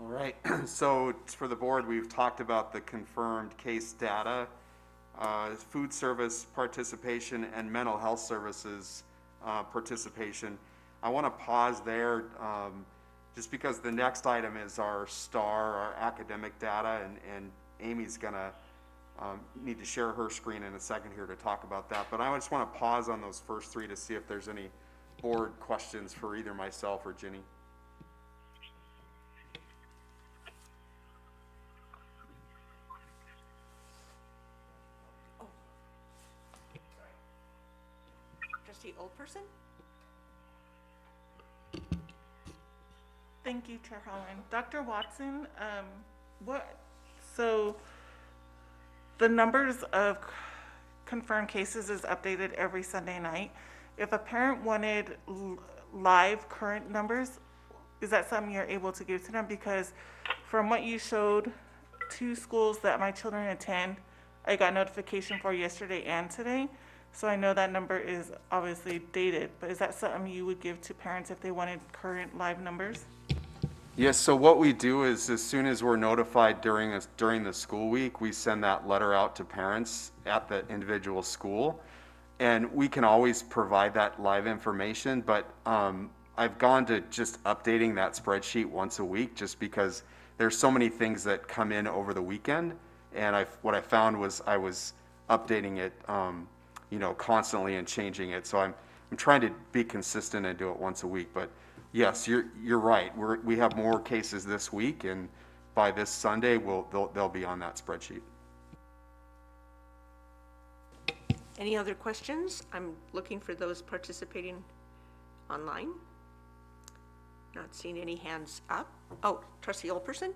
All right, *clears throat* so for the board, we've talked about the confirmed case data, uh, food service participation, and mental health services uh, participation. I want to pause there um, just because the next item is our STAR, our academic data, and, and Amy's to um, need to share her screen in a second here to talk about that. But I just want to pause on those first three to see if there's any board questions for either myself or Ginny. Trustee Old Person? Thank you, Chair Holland. Dr. Watson, um, what, so the numbers of confirmed cases is updated every Sunday night. If a parent wanted live current numbers, is that something you're able to give to them? Because from what you showed, two schools that my children attend, I got notification for yesterday and today. So I know that number is obviously dated, but is that something you would give to parents if they wanted current live numbers? Yes, so what we do is as soon as we're notified during, a- during the school week, we send that letter out to parents at the individual school. And we can always provide that live information, but um, I've gone to just updating that spreadsheet once a week just because there's so many things that come in over the weekend. And I, what I found was I was updating it um, you know, constantly and changing it. So I'm, I'm trying to be consistent and do it once a week. But yes, you're, you're right. We're, we have more cases this week and by this Sunday, we'll, they'll, they'll be on that spreadsheet. Any other questions? I'm looking for those participating online. Not seeing any hands up. Oh, trustee Old Person?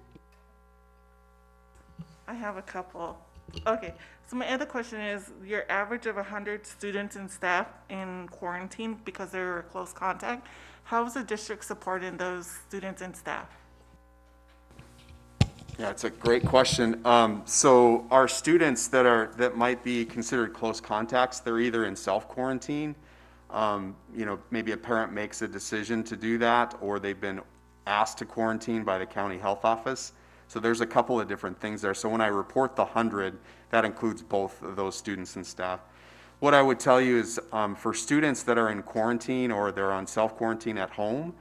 I have a couple. Okay, so my other question is, your average of hundred students and staff in quarantine because they're close contact, how is the district supporting those students and staff? Yeah, it's a great question. Um, so our students that are, that might be considered close contacts, they're either in self-quarantine, um, you know, maybe a parent makes a decision to do that, or they've been asked to quarantine by the county health office. So there's a couple of different things there. So when I report the hundred, that includes both of those students and staff. What I would tell you is, um, for students that are in quarantine or they're on self-quarantine at home,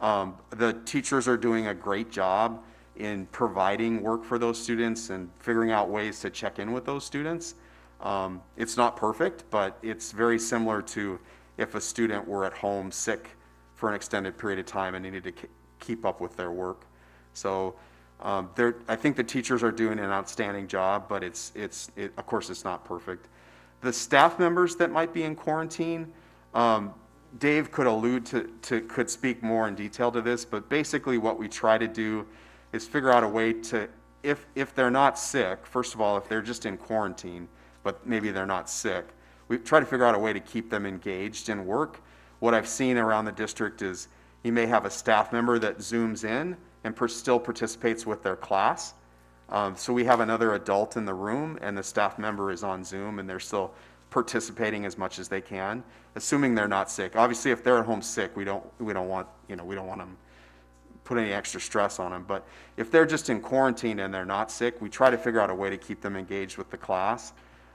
um, the teachers are doing a great job in providing work for those students and figuring out ways to check in with those students. Um, it's not perfect, but it's very similar to if a student were at home sick for an extended period of time and needed to ke- keep up with their work. So um, I think the teachers are doing an outstanding job, but it's, it's, it, of course, it's not perfect. The staff members that might be in quarantine, um, Dave could allude to, to, could speak more in detail to this, but basically what we try to do is figure out a way to, if, if they're not sick, first of all, if they're just in quarantine, but maybe they're not sick, we try to figure out a way to keep them engaged in work. What I've seen around the district is you may have a staff member that zooms in and per, still participates with their class. Um, so we have another adult in the room and the staff member is on Zoom and they're still participating as much as they can, assuming they're not sick. Obviously, if they're at home sick, we don't, we don't want, you know, we don't want them put any extra stress on them. But if they're just in quarantine and they're not sick, we try to figure out a way to keep them engaged with the class.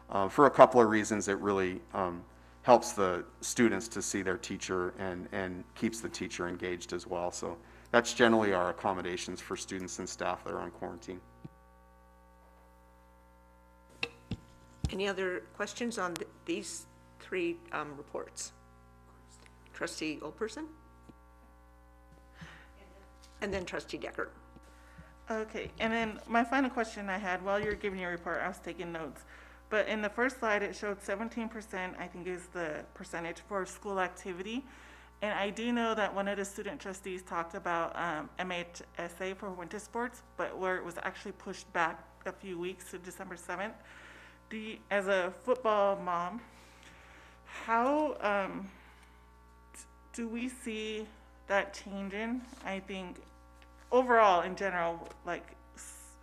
Uh, for a couple of reasons, it really um, helps the students to see their teacher and, and keeps the teacher engaged as well. So that's generally our accommodations for students and staff that are on quarantine. Any other questions on th- these three um, reports? Trustee Old Person? And then trustee Decker. Okay, and then my final question I had, while you're giving your report, I was taking notes. But in the first slide, it showed seventeen percent, I think is the percentage for school activity. And I do know that one of the student trustees talked about, um, MHSA for winter sports, but where it was actually pushed back a few weeks to December seventh. Do you, as a football mom, how, um, do we see that changing? I think overall, in general, like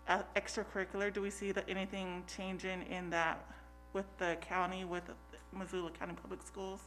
uh, extracurricular, do we see that anything changing in that with the county, with Missoula County Public Schools?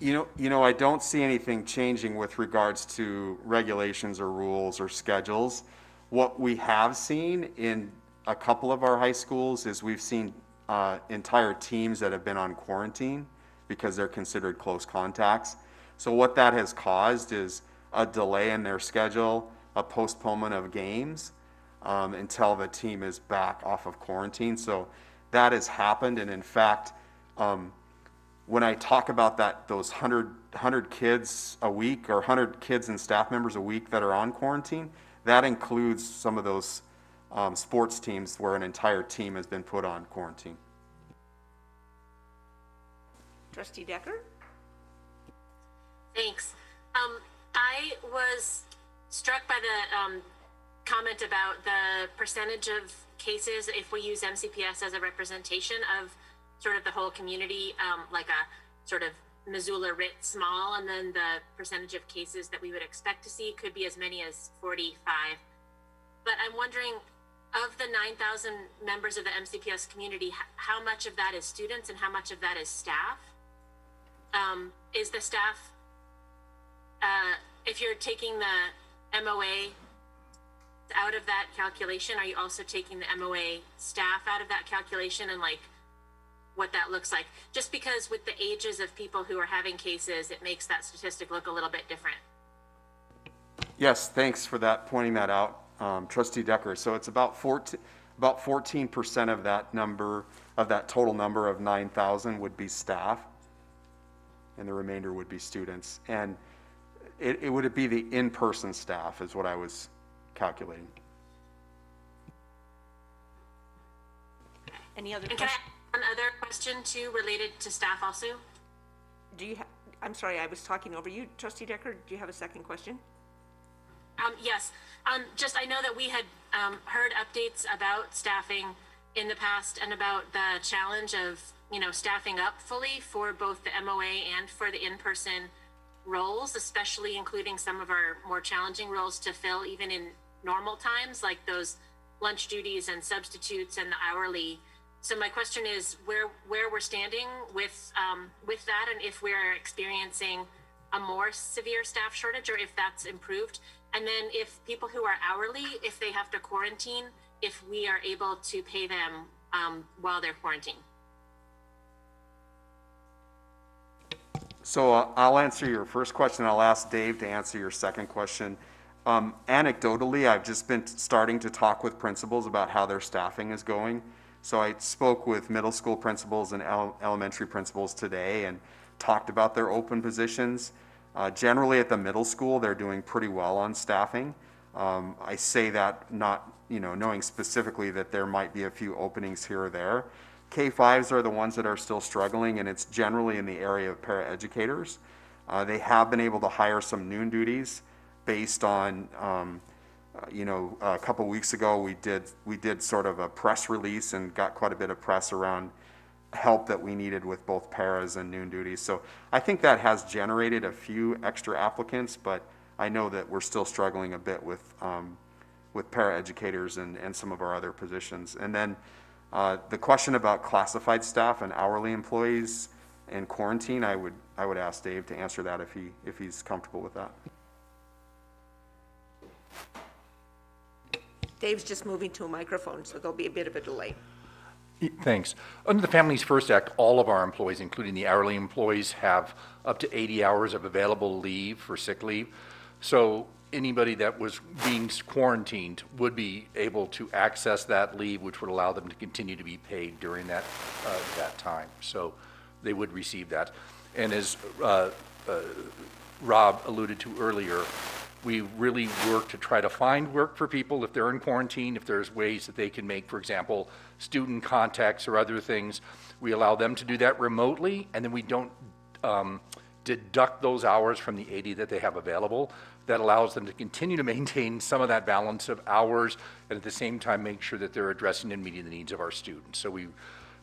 You know, you know, I don't see anything changing with regards to regulations or rules or schedules. What we have seen in a couple of our high schools is we've seen uh, entire teams that have been on quarantine because they're considered close contacts. So what that has caused is a delay in their schedule, a postponement of games um, until the team is back off of quarantine. So that has happened, and in fact, um, when I talk about that, those 100, 100 kids a week or 100 kids and staff members a week that are on quarantine, that includes some of those um, sports teams where an entire team has been put on quarantine. Trustee Decker? Thanks. Um, I was struck by the um, comment about the percentage of cases if we use MCPS as a representation of sort of the whole community, um, like a sort of Missoula writ small, and then the percentage of cases that we would expect to see could be as many as 45. But I'm wondering, of the 9,000 members of the MCPS community, how much of that is students and how much of that is staff? Um, is the staff uh, if you're taking the MOA out of that calculation, are you also taking the MOA staff out of that calculation and like what that looks like? Just because with the ages of people who are having cases, it makes that statistic look a little bit different. Yes, thanks for that, pointing that out, um, trustee Decker. So it's about 14, about 14% of that number of that total number of 9,000 would be staff, and the remainder would be students. And it, it would be the in-person staff is what I was calculating. Any other And can I questions? One other question too, related to staff also? Do you, I'm sorry, I was talking over you. Trustee Decker, do you have a second question? Um, yes, um, just, I know that we had, um, heard updates about staffing in the past and about the challenge of, you know, staffing up fully for both the MOA and for the in-person roles, especially including some of our more challenging roles to fill even in normal times, like those lunch duties and substitutes and the hourly. So my question is where, where we're standing with, um, with that and if we're experiencing a more severe staff shortage or if that's improved. And then if people who are hourly, if they have to quarantine, if we are able to pay them um, while they're quarantined. So uh, I'll answer your first question. I'll ask Dave to answer your second question. Um, Anecdotally, I've just been starting to talk with principals about how their staffing is going. So I spoke with middle school principals and el- elementary principals today and talked about their open positions. Uh, Generally, at the middle school, they're doing pretty well on staffing. Um, I say that not, you know, knowing specifically that there might be a few openings here or there. K-5s are the ones that are still struggling, and it's generally in the area of paraeducators. Uh, They have been able to hire some noon duties based on, um, you know, a couple weeks ago, we did, we did sort of a press release and got quite a bit of press around help that we needed with both paras and noon duties. So I think that has generated a few extra applicants, but I know that we're still struggling a bit with, um, with paraeducators and, and some of our other positions. And then uh, the question about classified staff and hourly employees in quarantine, I would, I would ask Dave to answer that if he, if he's comfortable with that. Dave's just moving to a microphone, so there'll be a bit of a delay. Thanks. Under the Families First Act, all of our employees, including the hourly employees, have up to 80 hours of available leave for sick leave. So anybody that was being quarantined would be able to access that leave, which would allow them to continue to be paid during that, uh, that time. So they would receive that. And as uh, uh, Rob alluded to earlier, we really work to try to find work for people if they're in quarantine, if there's ways that they can make, for example, student contacts or other things. We allow them to do that remotely, and then we don't um, deduct those hours from the 80 that they have available. That allows them to continue to *laughs* maintain some of that balance of hours, and at the same time, make sure that they're addressing and meeting the needs of our students. So we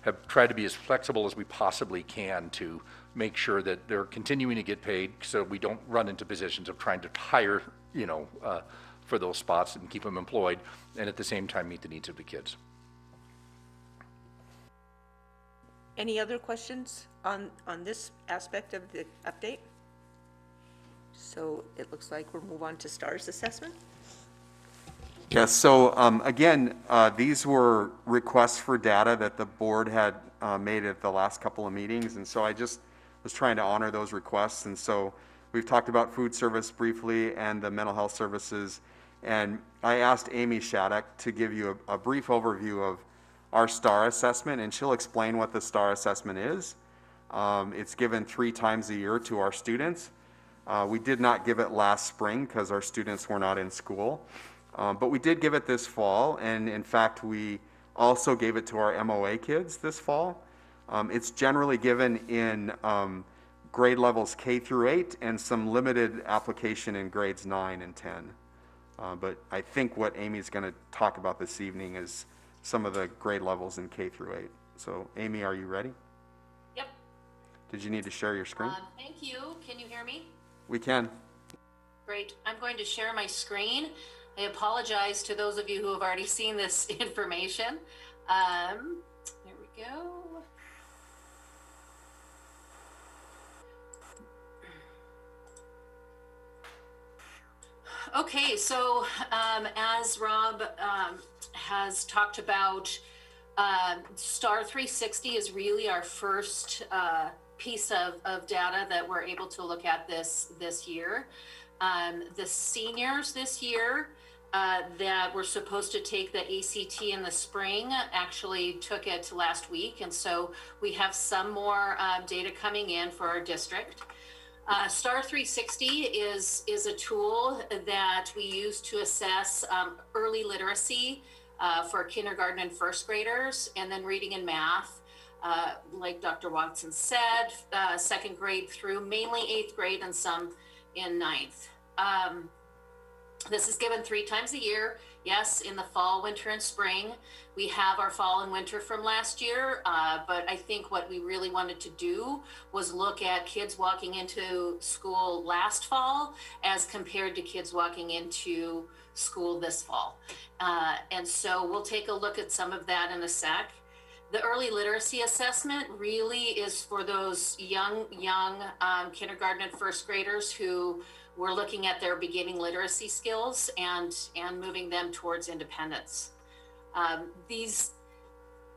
have tried to be as flexible as we possibly can to make sure that they're continuing to get paid, so we don't run into positions of trying to hire, you know, uh, for those spots and keep them employed, and at the same time, meet the needs of the kids. Any other questions on, on this aspect of the update? So it looks like we'll move on to STARS assessment. Yes, so um, again, uh, these were requests for data that the board had uh, made at the last couple of meetings, and so I just was trying to honor those requests. And so we've talked about food service briefly and the mental health services. And I asked Amy Shattuck to give you a, a brief overview of our STAR assessment, and she'll explain what the STAR assessment is. Um, It's given three times a year to our students. Uh, We did not give it last spring because our students were not in school. Um, But we did give it this fall, and in fact, we also gave it to our MOA kids this fall. Um, It's generally given in um, grade levels K through 8 and some limited application in grades 9 and 10. Uh, But I think what Amy's going to talk about this evening is some of the grade levels in K through 8. So Amy, are you ready? Yep. Did you need to share your screen? Um, thank you. Can you hear me? We can. Great. I'm going to share my screen. I apologize to those of you who have already seen this *laughs* information. Um, there we go. Okay, so um, as Rob um, has talked about, um, Star 360 is really our first uh, piece of, of data that we're able to look at this this year. Um, the seniors this year uh, that were supposed to take the ACT in the spring actually took it last week. And so we have some more uh, data coming in for our district. Uh, Star 360 is, is a tool that we use to assess um, early literacy uh, for kindergarten and first graders, and then reading and math. Uh, like Dr. Watson said, uh, second grade through mainly eighth grade and some in ninth. Um, this is given three times a year. Yes, in the fall, winter, and spring. We have our fall and winter from last year, uh, but I think what we really wanted to do was look at kids walking into school last fall as compared to kids walking into school this fall. Uh, and so we'll take a look at some of that in a sec. The early literacy assessment really is for those young, young um, kindergarten and first graders who we're looking at their beginning literacy skills and and moving them towards independence. Um, these,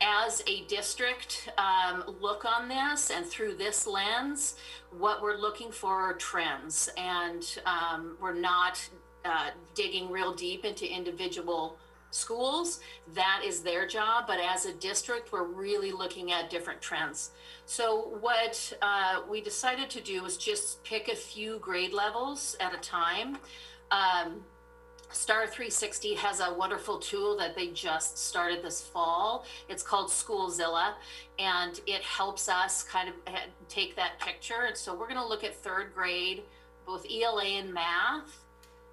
as a district, um, look on this and through this lens, what we're looking for are trends, and um, we're not uh, digging real deep into individual schools. That is their job, but as a district, we're really looking at different trends. So what uh, we decided to do was just pick a few grade levels at a time. Um, Star 360 has a wonderful tool that they just started this fall. It's called Schoolzilla, and it helps us kind of take that picture. And so we're going to look at third grade, both ELA and math.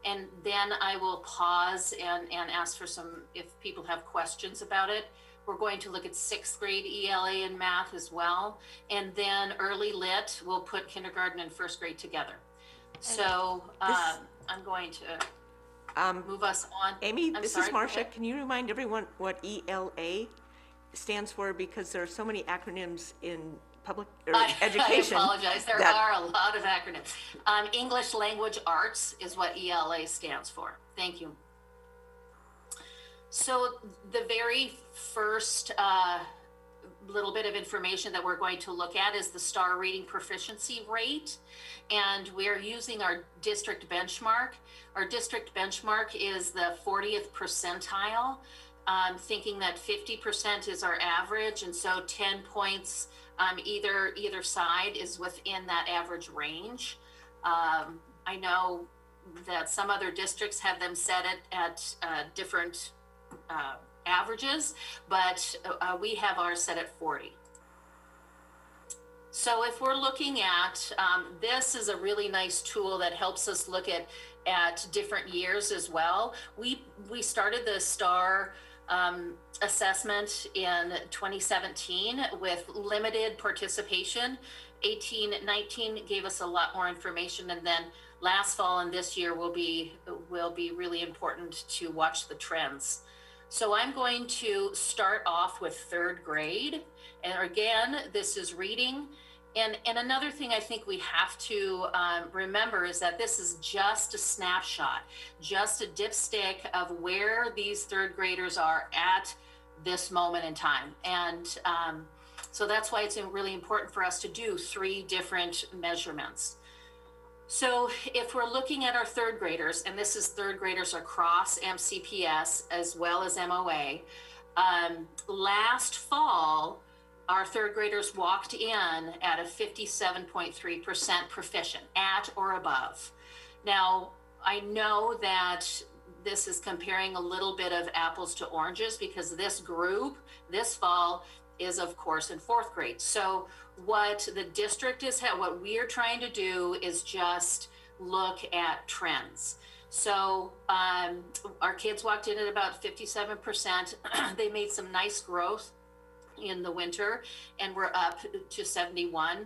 And then I will pause and, and ask for some, if people have questions about it. We're going to look at sixth grade ELA and math as well. And then early lit, we'll put kindergarten and first grade together. So um, I'm going to Um, move us on. Amy, I'm this sorry, is Marcia. Can you remind everyone what ELA stands for? Because there are so many acronyms in public *laughs* I- education. I apologize. There that- are a lot of acronyms. Um, English Language Arts is what ELA stands for. Thank you. So the very first uh, little bit of information that we're going to look at is the star reading proficiency rate. And we're using our district benchmark. Our district benchmark is the 40th percentile, um, thinking that 50% is our average. And so 10 points um, either either side is within that average range. Um, I know that some other districts have them set it at uh, different uh, averages, but uh, we have ours set at 40. So if we're looking at, um, this is a really nice tool that helps us look at, at different years as well. We, we started the STAR um, assessment in 2017 with limited participation. 18, 19 gave us a lot more information and then last fall and this year will be, will be really important to watch the trends. So I'm going to start off with third grade. And again, this is reading. And, and another thing I think we have to um, remember is that this is just a snapshot, just a dipstick of where these third graders are at this moment in time. And um, so that's why it's really important for us to do three different measurements. So if we're looking at our third graders, and this is third graders across MCPS as well as MOA, um, last fall, our third graders walked in at a 57.3% proficient, at or above. Now, I know that this is comparing a little bit of apples to oranges because this group this fall is, of course, in fourth grade. So, what the district is, what we are trying to do is just look at trends. So, um, our kids walked in at about 57%. *clears throat* they made some nice growth in the winter and we're up to 71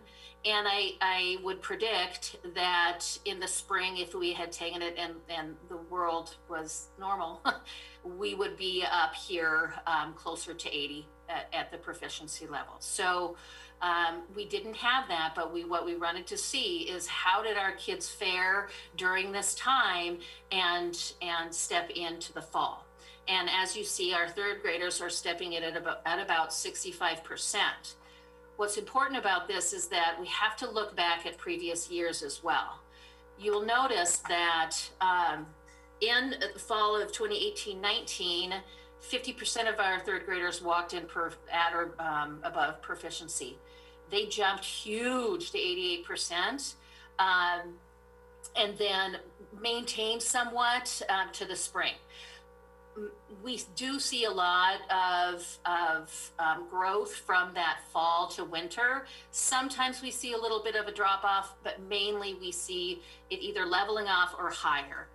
and I, I would predict that in the spring if we had taken it and, and the world was normal *laughs* we would be up here um, closer to 80 at, at the proficiency level so um, we didn't have that but we what we wanted to see is how did our kids fare during this time and and step into the fall and as you see, our third graders are stepping in at about, at about 65%. What's important about this is that we have to look back at previous years as well. You'll notice that um, in the fall of 2018-19, 50% of our third graders walked in per, at or um, above proficiency. They jumped huge to 88%. Um, and then maintained somewhat um, to the spring. We do see a lot of, of um, growth from that fall to winter. Sometimes we see a little bit of a drop off, but mainly we see it either leveling off or higher.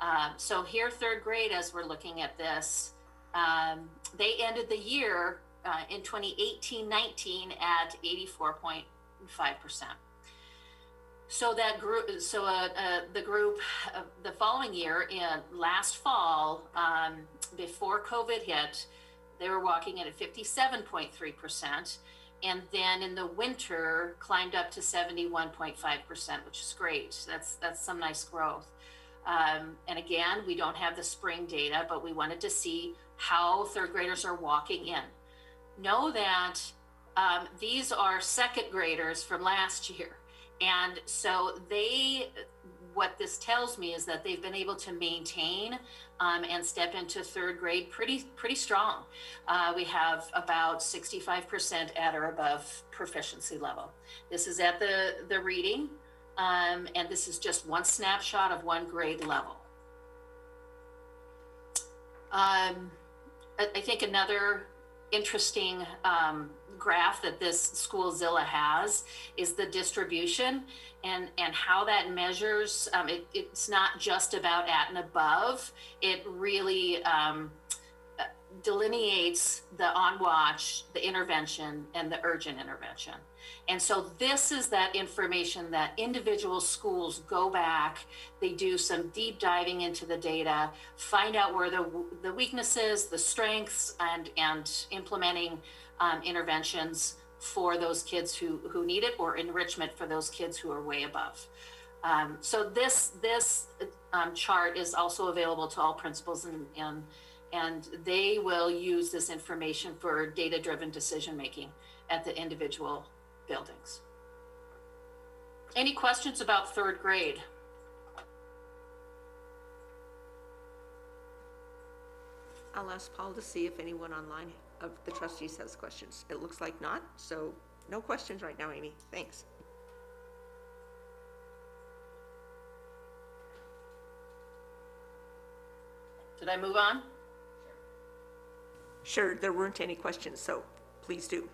Um, so here, third grade, as we're looking at this, um, they ended the year uh, in 2018-19 at 84.5 percent. So that group, so uh, uh, the group, uh, the following year, in last fall, um, before COVID hit, they were walking in at 57.3%. And then in the winter, climbed up to 71.5%, which is great. That's, that's some nice growth. Um, and again, we don't have the spring data, but we wanted to see how third graders are walking in. Know that um, these are second graders from last year. And so they, what this tells me is that they've been able to maintain um, and step into third grade pretty pretty strong. Uh, we have about 65% at or above proficiency level. This is at the the reading, um, and this is just one snapshot of one grade level. Um, I, think another interesting um, graph that this Schoolzilla has is the distribution and and how that measures. Um, it, it's not just about at and above. It really um, uh, delineates the on watch, the intervention, and the urgent intervention. And so this is that information that individual schools go back, they do some deep diving into the data, find out where the, the weaknesses, the strengths, and, and implementing um, interventions for those kids who, who need it or enrichment for those kids who are way above. Um, so this, this um, chart is also available to all principals and, and, and they will use this information for data-driven decision-making at the individual buildings. Any questions about third grade? I'll ask Paul to see if anyone online of the trustees has questions. It looks like not, so no questions right now, Amy. Thanks. Did I move on? Sure, there weren't any questions, so please do.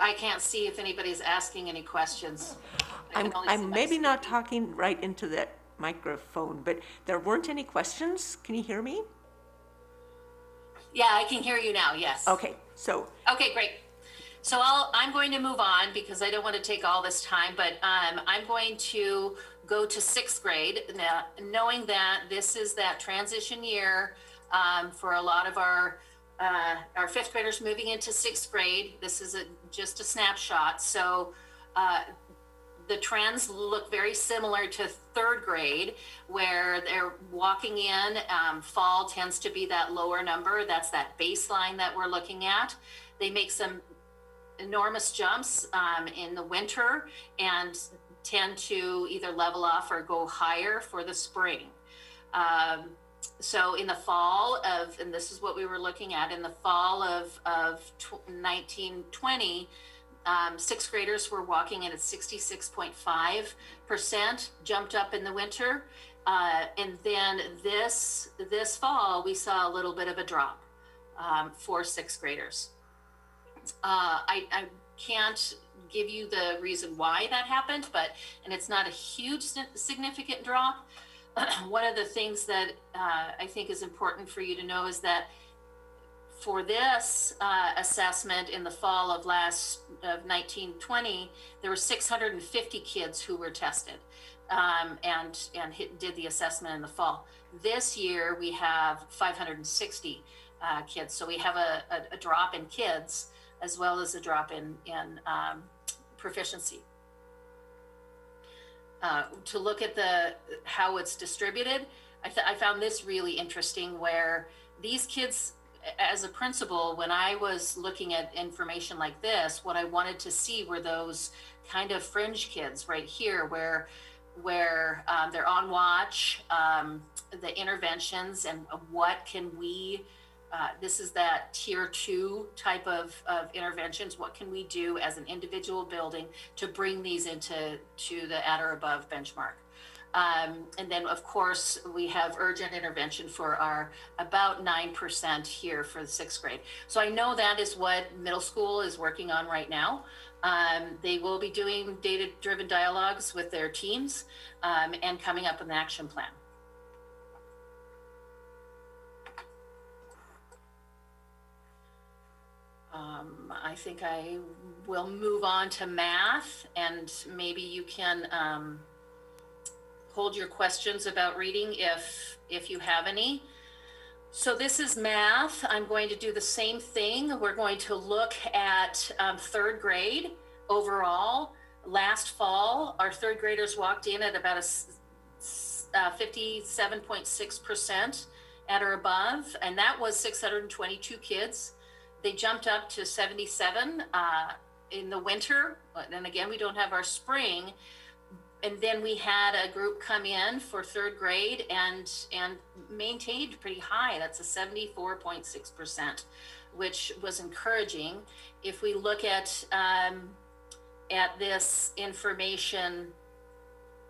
I can't see if anybody's asking any questions. I I'm, can only see I'm maybe not talking right into that microphone, but there weren't any questions. Can you hear me? Yeah, I can hear you now, yes. Okay, so Okay, great. So I'll, I'm going to move on because I don't want to take all this time, but um, I'm going to go to sixth grade, now, knowing that this is that transition year um, for a lot of our uh, our fifth graders moving into sixth grade. This is a, just a snapshot. So uh, the trends look very similar to third grade, where they're walking in. Um, fall tends to be that lower number. That's that baseline that we're looking at. They make some enormous jumps um, in the winter and tend to either level off or go higher for the spring. Um, so in the fall of, and this is what we were looking at, in the fall of, of tw- 1920, um, sixth graders were walking in at 66.5%, jumped up in the winter. Uh, and then this, this fall, we saw a little bit of a drop um, for sixth graders. Uh, I, I can't give you the reason why that happened, but, and it's not a huge significant drop. *clears throat* One of the things that uh, I think is important for you to know is that for this uh, assessment in the fall of last of 1920, there were 650 kids who were tested um, and and hit, did the assessment in the fall. This year we have 560 uh, kids, so we have a, a, a drop in kids as well as a drop in in um, proficiency. Uh, to look at the how it's distributed, I, th- I found this really interesting. Where these kids, as a principal, when I was looking at information like this, what I wanted to see were those kind of fringe kids right here, where where um, they're on watch, um, the interventions, and what can we, uh, this is that tier two type of, of interventions. What can we do as an individual building to bring these into to the at or above benchmark? Um, and then, of course, we have urgent intervention for our about 9% here for the sixth grade. So I know that is what middle school is working on right now. Um, they will be doing data driven dialogues with their teams um, and coming up with an action plan. Um, I think I will move on to math and maybe you can um, hold your questions about reading if if you have any. So this is math. I'm going to do the same thing. We're going to look at um, third grade overall. Last fall, our third graders walked in at about a uh, 57.6% at or above, and that was 622 kids. They jumped up to 77 uh, in the winter, and again, we don't have our spring, and then we had a group come in for third grade and and maintained pretty high. That's a 74.6% which was encouraging. If we look at um, at this information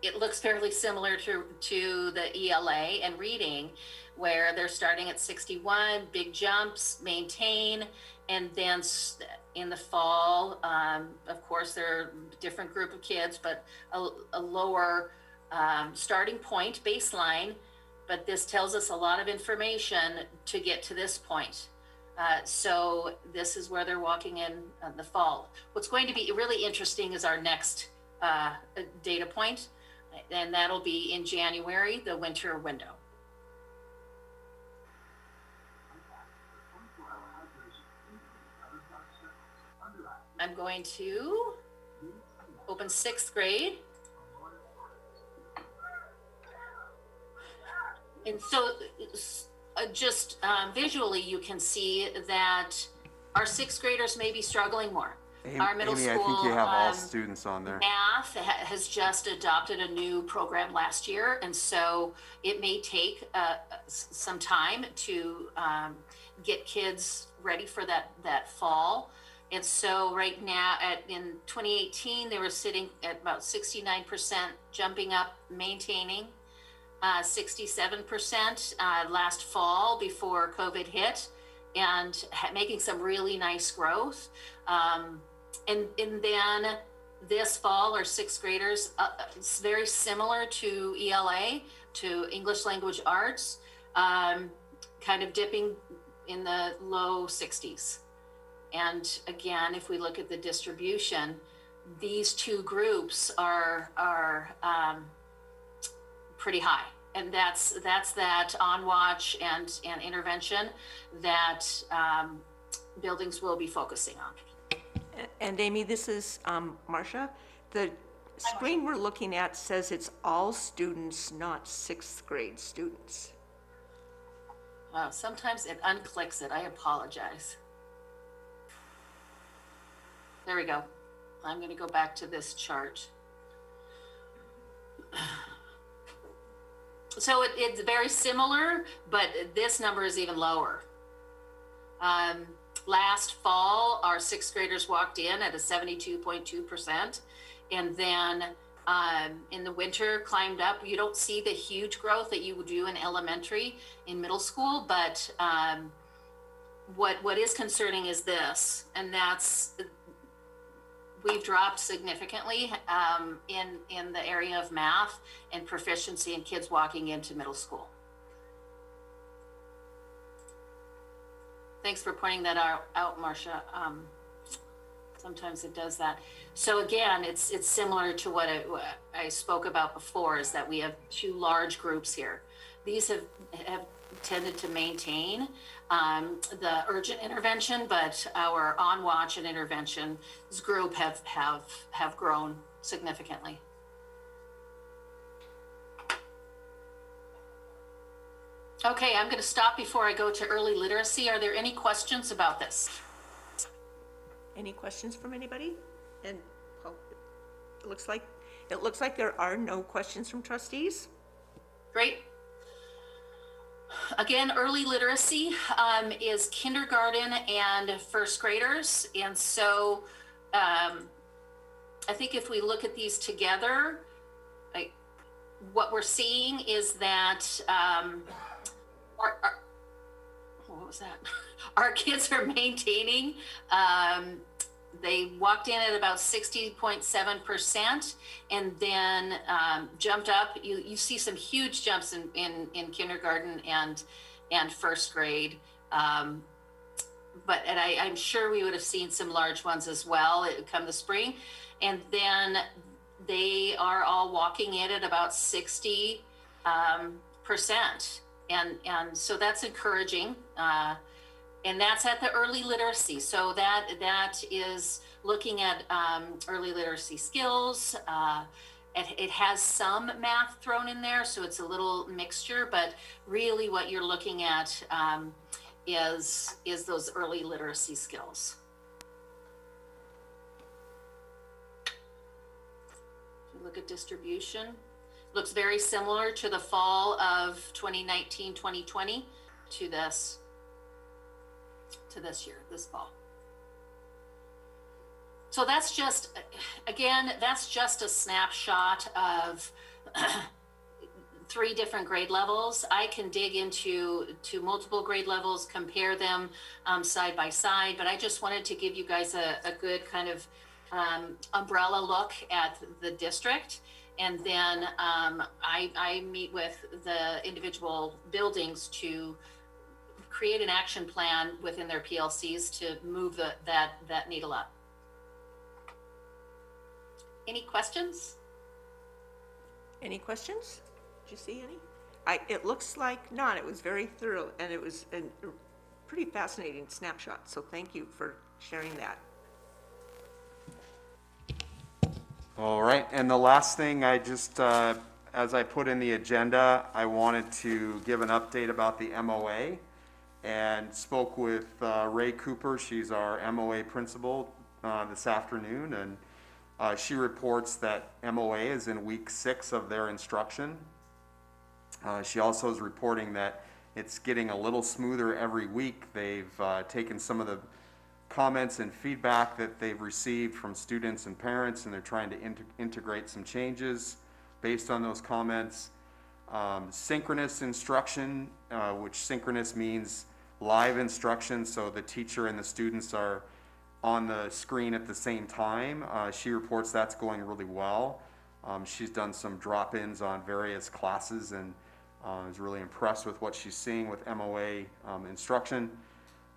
it looks fairly similar to to the ela and reading where they're starting at 61 big jumps maintain and then in the fall. Um, of course, there are different group of kids, but a, a lower um, starting point, baseline. But this tells us a lot of information to get to this point. Uh, so this is where they're walking in uh, the fall. What's going to be really interesting is our next uh, data point, and that'll be in January, the winter window. I'm going to open sixth grade. And so uh, just um, visually, you can see that our sixth graders may be struggling more. Amy, Our middle Amy, I school, think you have all um, students on there. Math ha- has just adopted a new program last year, and so it may take uh, s- some time to um, get kids ready for that that fall. And so right now, at in 2018, they were sitting at about 69%, jumping up, maintaining uh, 67% uh, last fall before COVID hit, and making some really nice growth. Um, and and then this fall, our sixth graders, uh, it's very similar to ELA, to English Language Arts, um, kind of dipping in the low 60s. And again, if we look at the distribution, these two groups are are um, pretty high, and that's that's that on watch and and intervention that um, buildings will be focusing on. And Amy, this is um, Marcia. The screen we're looking at says it's all students, not sixth grade students. Wow, sometimes it unclicks it. I apologize. There we go. I'm going to go back to this chart. *sighs* So it, it's very similar, but this number is even lower. Um, last fall, our sixth graders walked in at a 72.2%. And then um, in the winter climbed up. You don't see the huge growth that you would do in elementary, in middle school, but um, what what is concerning is this, and that's we've dropped significantly um, in in the area of math and proficiency in kids walking into middle school. Thanks for pointing that out, Marcia. Um, sometimes it does that. So again, it's it's similar to what I, what I spoke about before. Is that we have two large groups here. These have have tended to maintain um, the urgent intervention, but our on watch and intervention group have have have grown significantly. Okay, I'm going to stop before I go to early literacy. Are there any questions about this? Any questions from anybody? And oh, it looks like it looks like there are no questions from trustees. Great. Again, early literacy um, is kindergarten and first graders. And so um, I think if we look at these together, like, what we're seeing is that um, our, our, what was that? *laughs* Our kids are maintaining. Um, they walked in at about 60.7% and then um, jumped up. You, you see some huge jumps in, in, in kindergarten and, and first grade. Um, but and I, I'm sure we would have seen some large ones as well come the spring. And then they are all walking in at about 60 um, percent. And, and so that's encouraging. Uh, and that's at the early literacy. So that that is looking at um, early literacy skills. Uh, it, it, has some math thrown in there, so it's a little mixture. But really, what you're looking at um, is is those early literacy skills. Look at distribution, looks very similar to the fall of 2019, 2020 to this to this year, this fall. So that's just, again, that's just a snapshot of *clears throat* three different grade levels. I can dig into to multiple grade levels, compare them um, side by side, but I just wanted to give you guys a, a good kind of um, umbrella look at the district. And then um, I, I meet with the individual buildings to create an action plan within their PLCs to move the, that, that needle up. Any questions? Any questions? Did you see any? I, it looks like not. It was very thorough and it was a pretty fascinating snapshot. So thank you for sharing that. All right, and the last thing I just, uh, as I put in the agenda, I wanted to give an update about the MOA and spoke with uh, Ray Cooper. She's our MOA principal uh, this afternoon, and uh, she reports that MOA is in week six of their instruction. Uh, she also is reporting that it's getting a little smoother every week. They've uh, taken some of the comments and feedback that they've received from students and parents, and they're trying to integrate some changes based on those comments. Um, synchronous instruction, uh, which synchronous means live instruction, so the teacher and the students are on the screen at the same time. Uh, she reports that's going really well. Um, she's done some drop-ins on various classes and uh, is really impressed with what she's seeing with MOA um, instruction.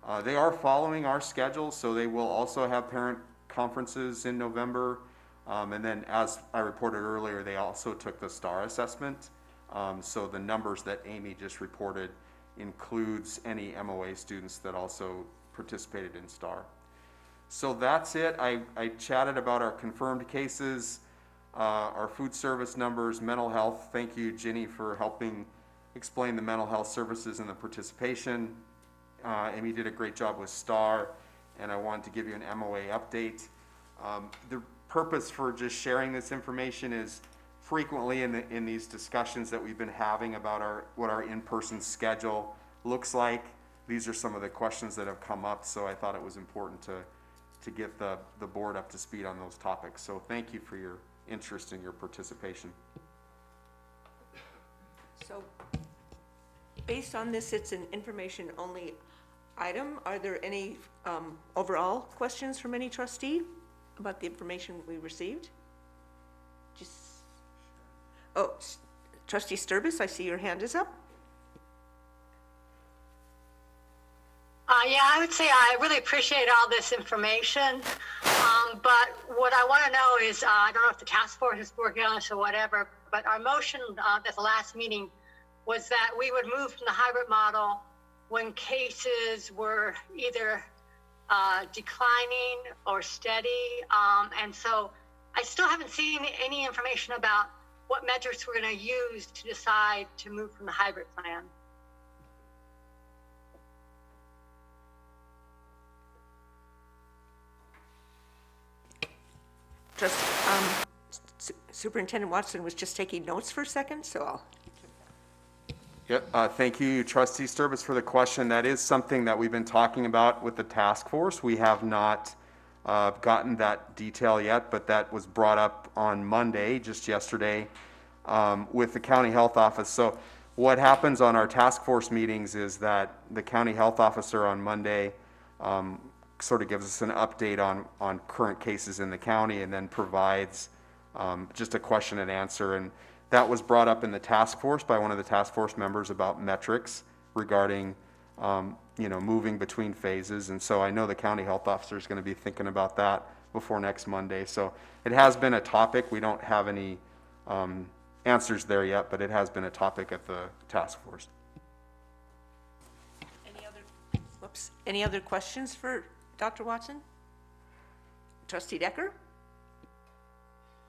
Uh, they are following our schedule, so they will also have parent conferences in November. Um, and then, as I reported earlier, they also took the STAR assessment. Um, so the numbers that Amy just reported includes any MOA students that also participated in STAR. So that's it. I, I chatted about our confirmed cases, uh, our food service numbers, mental health. Thank you, Ginny, for helping explain the mental health services and the participation. Uh, Amy did a great job with STAR, and I wanted to give you an MOA update. Um, the purpose for just sharing this information is frequently in, the, in these discussions that we've been having about our, what our in-person schedule looks like, these are some of the questions that have come up, so I thought it was important to to get the, the board up to speed on those topics. So thank you for your interest and your participation. So, based on this, it's an information-only item. Are there any um, overall questions from any trustee about the information we received? Oh, trustee Sturbis, I see your hand is up. Uh, yeah, I would say I really appreciate all this information. Um, but what I want to know is, uh, I don't know if the task force is working on this or whatever, but our motion uh, at the last meeting was that we would move from the hybrid model when cases were either uh, declining or steady. Um, and so I still haven't seen any information about what metrics we're going to use to decide to move from the hybrid plan. Just, um, Superintendent Watson was just taking notes for a second, so I'll, Yep, uh, thank you, trustee Sturbis, for the question. That is something that we've been talking about with the task force. We have not uh, gotten that detail yet, but that was brought up on Monday, just yesterday, um, with the county health office. So what happens on our task force meetings is that the county health officer on Monday um, sort of gives us an update on, on current cases in the county and then provides um, just a question and answer. And that was brought up in the task force by one of the task force members about metrics regarding, um, you know, moving between phases. And so I know the county health officer is going to be thinking about that before next Monday. So it has been a topic. We don't have any um, answers there yet, but it has been a topic at the task force. any other, whoops, any other questions for Dr. Watson? Trustee Decker?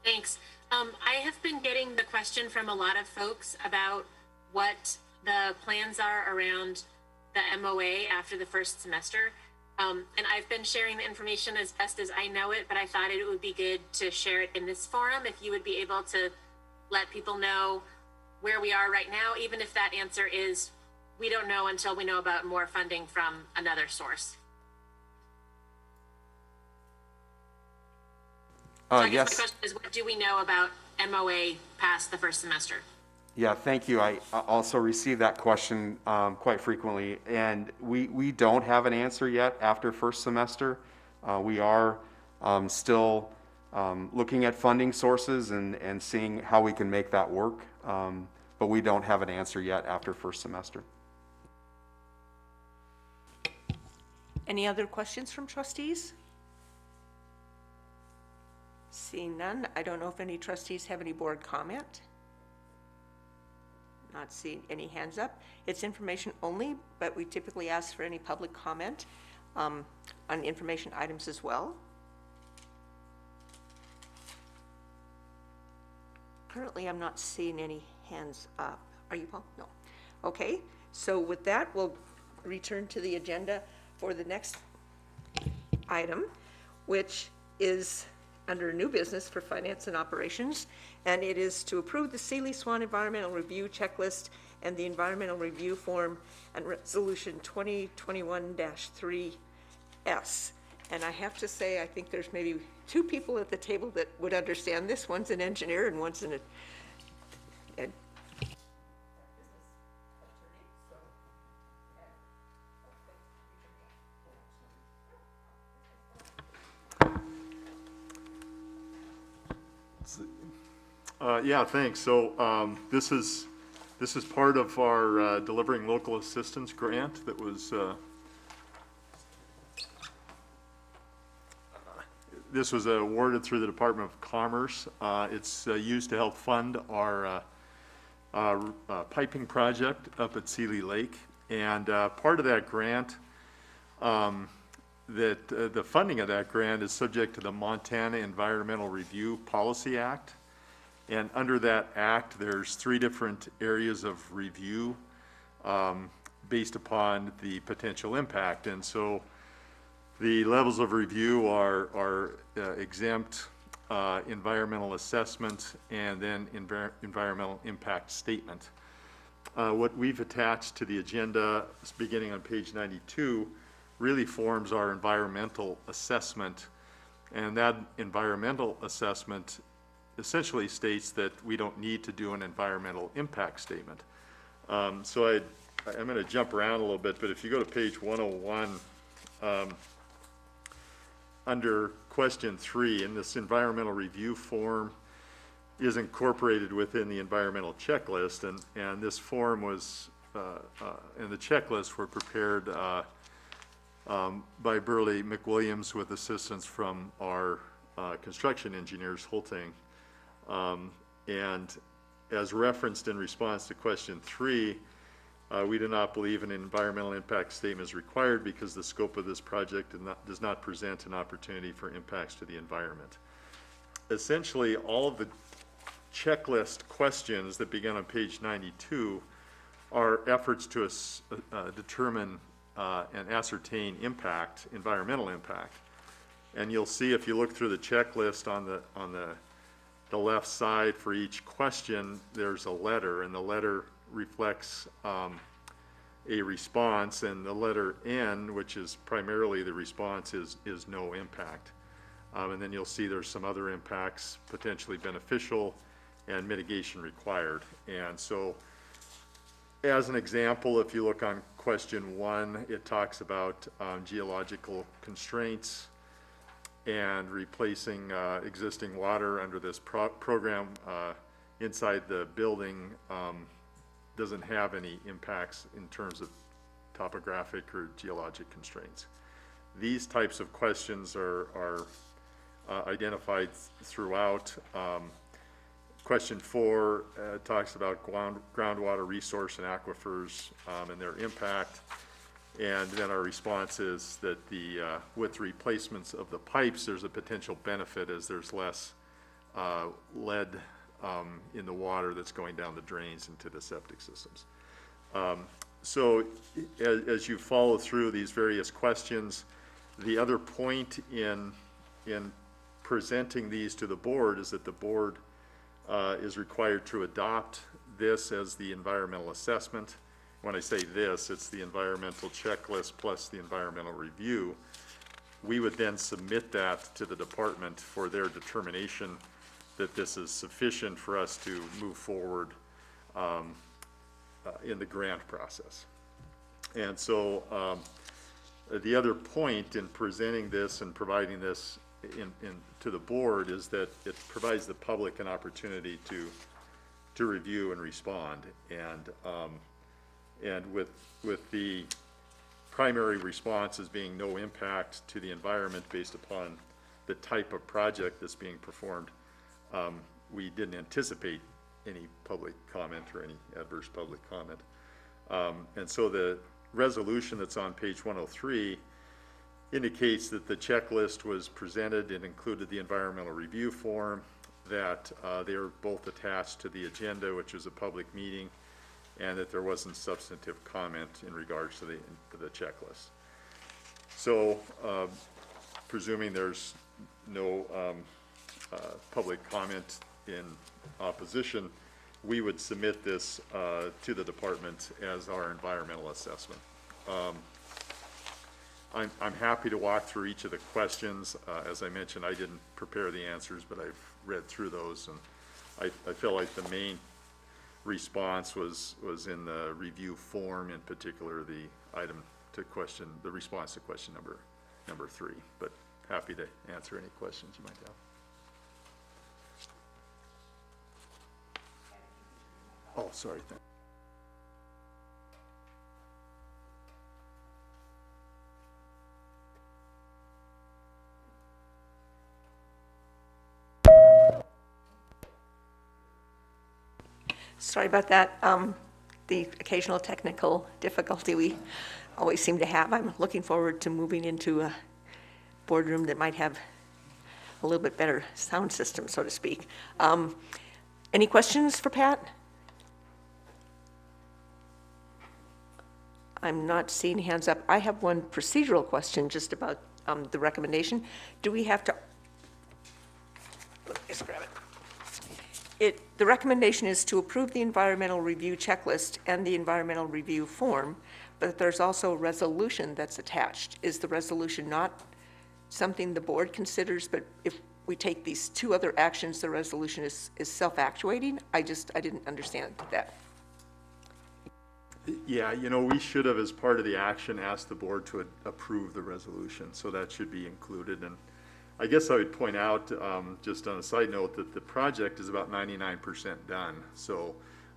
Thanks. Um, I have been getting the question from a lot of folks about what the plans are around the MOA after the first semester. Um, and I've been sharing the information as best as I know it, but I thought it would be good to share it in this forum. If you would be able to let people know where we are right now, even if that answer is we don't know until we know about more funding from another source. So Uh, I guess yes. my question is, what do we know about MOA past the first semester? Yeah, thank you. I also receive that question um, quite frequently, and we, we don't have an answer yet after first semester. Uh, We are um, still um, looking at funding sources and, and seeing how we can make that work, um, but we don't have an answer yet after first semester. Any other questions from trustees? Seeing none, I don't know if any trustees have any board comment. Not seeing any hands up. It's information only, but we typically ask for any public comment um, on information items as well. Currently, I'm not seeing any hands up. Are you, Paul? No. Okay, so with that, we'll return to the agenda for the next item, which is under new business for finance and operations, and it is to approve the Seeley Swan Environmental Review Checklist and the Environmental Review Form and Resolution 2021-3S. And I have to say, I think there's maybe two people at the table that would understand this. One's an engineer and one's an, an Uh, yeah, thanks. So, um, this is, this is part of our, uh, delivering local assistance grant that was, uh, this was awarded through the Department of Commerce. Uh, it's, uh, used to help fund our, uh, piping project up at Seeley Lake. And, part of that grant, um, that, the funding of that grant is subject to the Montana Environmental Review Policy Act. And under that act, there's three different areas of review um, based upon the potential impact. And so the levels of review are, are uh, exempt, uh, environmental assessment, and then envir- environmental impact statement. Uh, What we've attached to the agenda, beginning on page 92, really forms our environmental assessment. And that environmental assessment essentially states that we don't need to do an environmental impact statement. Um, So I, I'm going to jump around a little bit, but if you go to page 101, um, under question three, in this environmental review form is incorporated within the environmental checklist, and, and this form was, uh, uh, and the checklist were prepared uh, um, by Burley McWilliams with assistance from our uh, construction engineers, Holting. Um, And as referenced in response to question three, uh, we do not believe an environmental impact statement is required because the scope of this project does not, does not present an opportunity for impacts to the environment. Essentially, all of the checklist questions that begin on page 92 are efforts to uh, determine uh, and ascertain impact, environmental impact. And you'll see if you look through the checklist on the, on the the left side for each question, there's a letter, and the letter reflects um, a response, and the letter N, which is primarily the response, is, is no impact. Um, And then you'll see there's some other impacts, potentially beneficial and mitigation required. And so, as an example, if you look on question one, it talks about um, geological constraints and replacing uh, existing water under this pro- program uh, inside the building um, doesn't have any impacts in terms of topographic or geologic constraints. These types of questions are, are uh, identified throughout. Um, Question four uh, talks about ground, groundwater resource and aquifers um, and their impact. And then our response is that the, uh, with replacements of the pipes, there's a potential benefit as there's less uh, lead um, in the water that's going down the drains into the septic systems. Um, So as, as you follow through these various questions, the other point in, in presenting these to the board is that the board uh, is required to adopt this as the environmental assessment. When I say this, it's the environmental checklist plus the environmental review. We would then submit that to the department for their determination that this is sufficient for us to move forward um, uh, in the grant process. And so, um, the other point in presenting this and providing this in, in, to the board is that it provides the public an opportunity to, to review and respond. And, um, and with, with the primary response as being no impact to the environment based upon the type of project that's being performed, um, we didn't anticipate any public comment or any adverse public comment. Um, and so the resolution that's on page one oh three indicates that the checklist was presented and included the environmental review form, that uh, they are both attached to the agenda, which was a public meeting, and that there wasn't substantive comment in regards to the, to the checklist. So, uh, presuming there's no um, uh, public comment in opposition, we would submit this uh, to the department as our environmental assessment. Um, I'm, I'm happy to walk through each of the questions. Uh, As I mentioned, I didn't prepare the answers, but I've read through those, and I, I feel like the main response was, was in the review form, in particular, the item to question, the response to question number, number three. But happy to answer any questions you might have. Oh, sorry. Sorry about that. Um, The occasional technical difficulty we always seem to have. I'm looking forward to moving into a boardroom that might have a little bit better sound system, so to speak. Um, Any questions for Pat? I'm not seeing hands up. I have one procedural question just about um, the recommendation. Do we have to, let me just grab it. It, the recommendation is to approve the environmental review checklist and the environmental review form, but there's also a resolution that's attached. Is the resolution not something the board considers, but if we take these two other actions, the resolution is, is self-actuating? I just, I didn't understand that. Yeah, you know, we should have, as part of the action, asked the board to approve the resolution, so that should be included. And I guess I would point out, um, just on a side note, that the project is about ninety-nine percent done. So,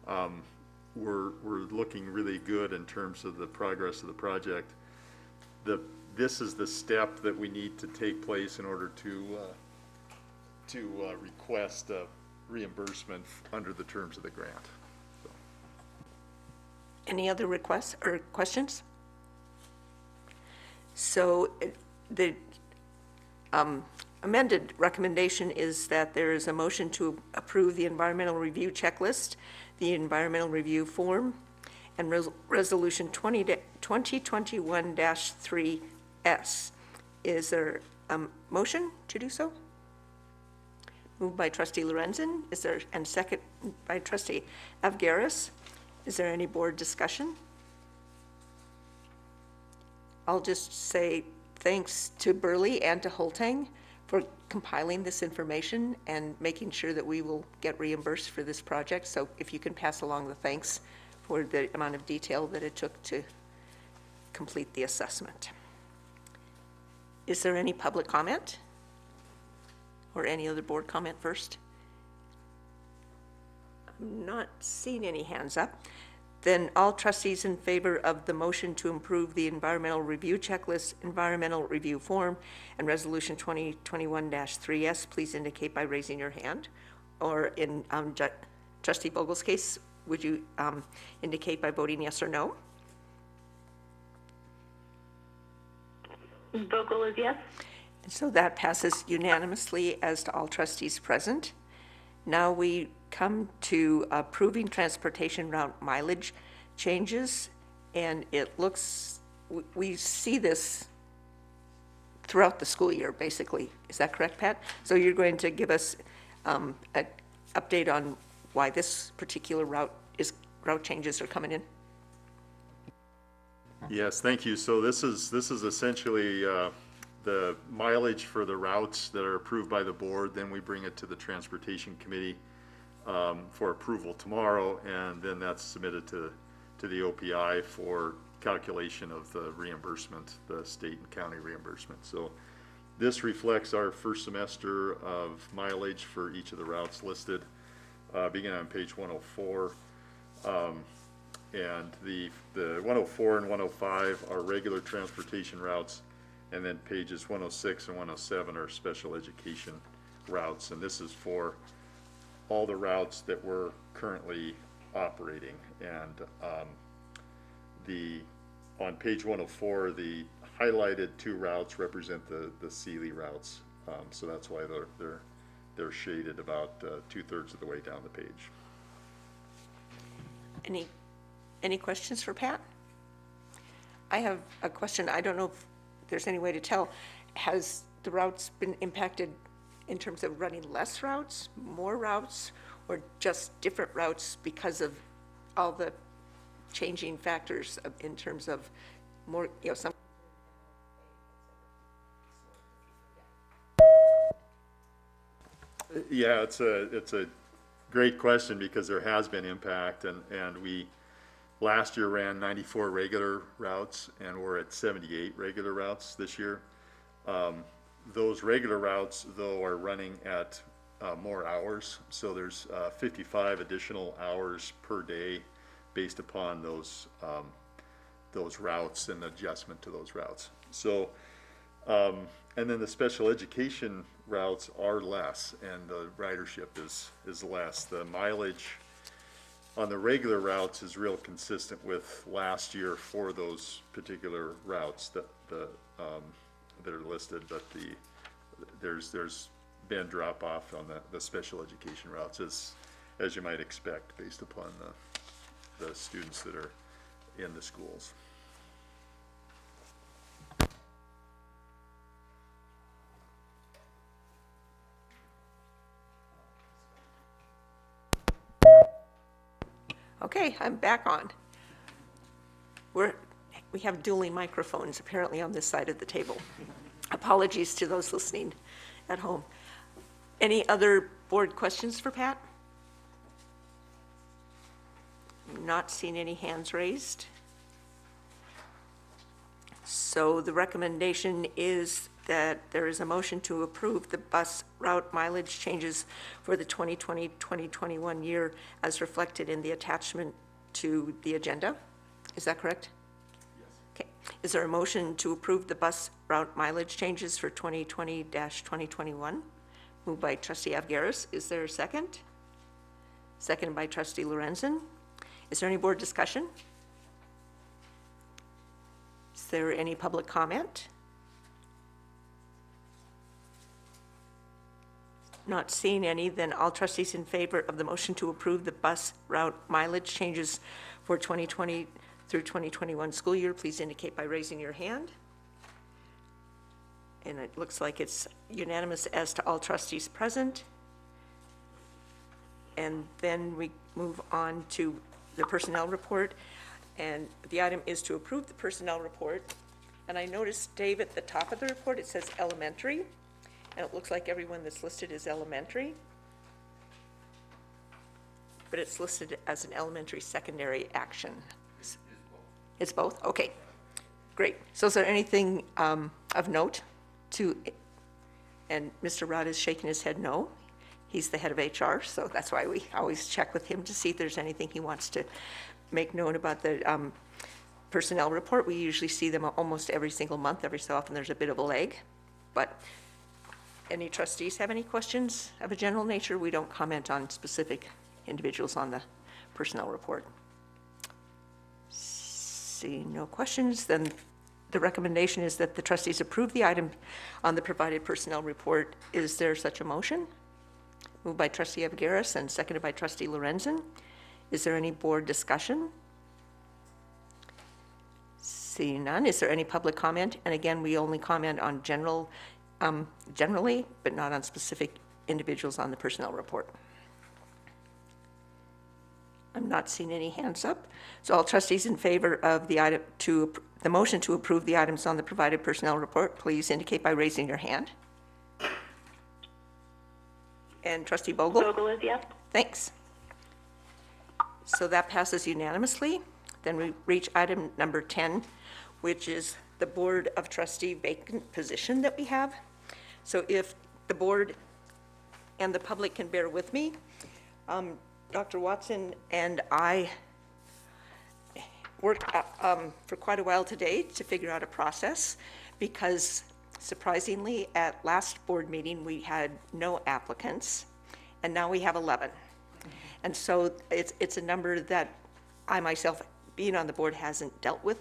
um, we're, we're looking really good in terms of the progress of the project. The, this is the step that we need to take place in order to, uh, to uh, request uh, reimbursement under the terms of the grant. Any other requests or questions? So the um, amended recommendation is that there is a motion to approve the environmental review checklist, the environmental review form, and res- Resolution 20 da- 2021-3S. Is there a motion to do so? Moved by trustee Lorenzen, is there, and second by trustee Avgaris. Is there any board discussion? I'll just say thanks to Burley and to Holtang for compiling this information and making sure that we will get reimbursed for this project. So if you can pass along the thanks for the amount of detail that it took to complete the assessment. Is there any public comment? Or any other board comment first? I'm not seeing any hands up. Then all trustees in favor of the motion to improve the environmental review checklist, environmental review form, and resolution 2021-3S, please indicate by raising your hand. Or in um, Ju- trustee Vogel's case, would you um, indicate by voting yes or no? Vogel is yes. And so that passes unanimously as to all trustees present. Now we come to approving transportation route mileage changes, and it looks, we- see this throughout the school year, basically. Is that correct, Pat? So you're going to give us um, an update on why this particular route is, route changes are coming in? Yes, thank you. So this is, this is essentially uh, the mileage for the routes that are approved by the board. Then we bring it to the Transportation Committee um, for approval tomorrow, and then that's submitted to, to the OPI for calculation of the reimbursement, the state and county reimbursement. So this reflects our first semester of mileage for each of the routes listed, uh, beginning on page 104. Um, and the, the 104 and 105 are regular transportation routes, and then pages 106 and 107 are special education routes. And this is for all the routes that we're currently operating. And um, the, on page 104, the highlighted two routes represent the, the Seeley routes. Um, So that's why they're, they're, they're shaded about uh, two-thirds of the way down the page. Any, any questions for Pat? I have a question. I don't know if there's any way to tell. Has the routes been impacted in terms of running less routes, more routes, or just different routes because of all the changing factors in terms of more, you know, some Yeah, it's a, it's a great question because there has been impact and, and we, last year ran ninety-four regular routes and we're at seventy-eight regular routes this year. Um, those regular routes though are running at, uh, more hours, so there's, uh, fifty-five additional hours per day based upon those, um, those routes and adjustment to those routes. So, um, and then the special education routes are less and the ridership is, is less. The mileage on the regular routes is real consistent with last year for those particular routes that, the, um, that are listed, but the, there's, there's been drop off on the, the special education routes as, as you might expect based upon the, the students that are in the schools. Okay, I'm back on. We're, we have dueling microphones apparently on this side of the table. Apologies to those listening at home. Any other board questions for Pat? Not seeing any hands raised. So the recommendation is that there is a motion to approve the bus route mileage changes for the 2020-2021 year as reflected in the attachment to the agenda. Is that correct? Is there a motion to approve the bus route mileage changes for 2020-2021? Moved by trustee Avgaris. Is there a second? Seconded by trustee Lorenzen. Is there any board discussion? Is there any public comment? Not seeing any, then all trustees in favor of the motion to approve the bus route mileage changes for 2020 through 2021 school year, please indicate by raising your hand. And it looks like it's unanimous as to all trustees present. and then we move on to the personnel report. And the item is to approve the personnel report. And I noticed, Dave, at the top of the report, it says elementary, and it looks like everyone that's listed is elementary. But it's listed as an elementary secondary action. It's both? Okay, great. So is there anything um, of note to, and Mr. Rod is shaking his head no. He's the head of HR, so that's why we always check with him to see if there's anything he wants to make known about the um, personnel report. We usually see them almost every single month. Every so often, there's a bit of a lag. But any trustees have any questions of a general nature? We don't comment on specific individuals on the personnel report. Seeing no questions, then the recommendation is that the trustees approve the item on the provided personnel report. Is there such a motion? Moved by trustee Avgaris and seconded by trustee Lorenzen. Is there any board discussion? Seeing none, is there any public comment? And again, we only comment on general, um, generally, but not on specific individuals on the personnel report. I'm not seeing any hands up. So all trustees in favor of the item to, the motion to approve the items on the provided personnel report, please indicate by raising your hand. And trustee Vogel? Vogel is yes. Thanks. So that passes unanimously. Then we reach item number 10, which is the Board of Trustee vacant position that we have. So if the board and the public can bear with me, um, Dr. Watson and I worked uh, um, for quite a while today to figure out a process because surprisingly, at last board meeting, we had no applicants, and now we have 11. And so it's, it's a number that I myself, being on the board, hasn't dealt with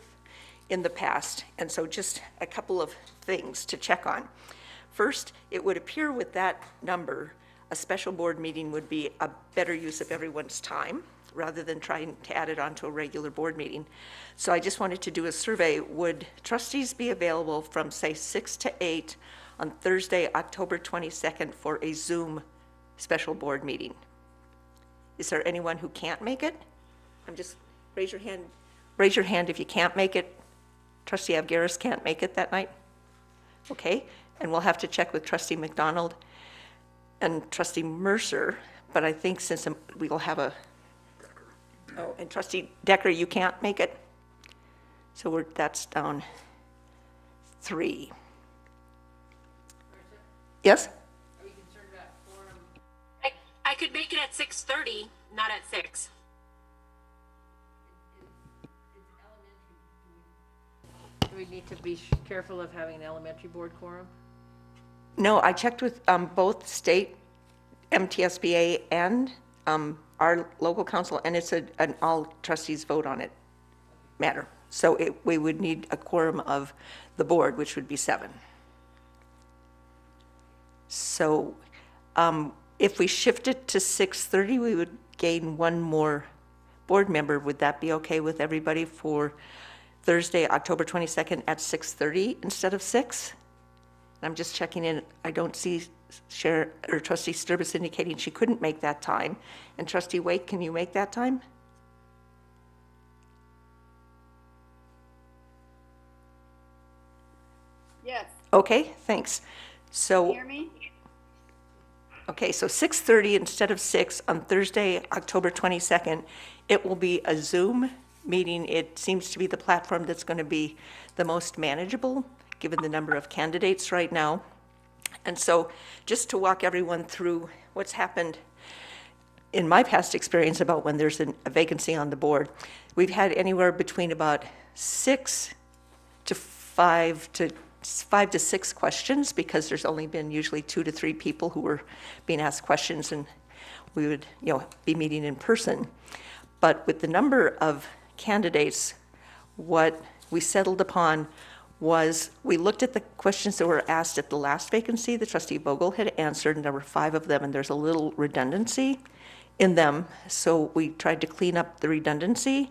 in the past. And so just a couple of things to check on. First, it would appear with that number, a special board meeting would be a better use of everyone's time rather than trying to add it onto a regular board meeting. So I just wanted to do a survey. Would trustees be available from, say, 6 to 8 on Thursday, October 22nd for a Zoom special board meeting? Is there anyone who can't make it? I'm just, raise your hand, raise your hand if you can't make it. Trustee Avgaris can't make it that night? Okay, and we'll have to check with trustee McDonald and trustee Mercer, but I think since we will have a, oh, and trustee Decker, you can't make it? So we're, that's down three. Yes? I, I could make it at six thirty, not at six. Do we need to be careful of having an elementary board quorum? No, I checked with um, both state MTSBA and um, our local counsel, and it's a, an all trustees vote on it matter. So it, we would need a quorum of the board, which would be seven. So um, if we shift it to 6:30, we would gain one more board member. Would that be okay with everybody for Thursday, October 22nd at 6:30 instead of 6? I'm just checking in, I don't see Chair, or trustee Sturbis indicating she couldn't make that time. And trustee Wake, can you make that time? Yes. Okay, thanks. So. Hear me? Okay, so 6:30 instead of 6 on Thursday, October 22nd. It will be a Zoom meeting. It seems to be the platform that's going to be the most manageable, given the number of candidates right now. And so just to walk everyone through what's happened in my past experience about when there's an- a vacancy on the board, we've had anywhere between about six to five to five to six questions because there's only been usually two to three people who were being asked questions and we would, you know, be meeting in person. But with the number of candidates, what we settled upon was we looked at the questions that were asked at the last vacancy. The trustee Vogel had answered, and there were five of them, and there's a little redundancy in them. So we tried to clean up the redundancy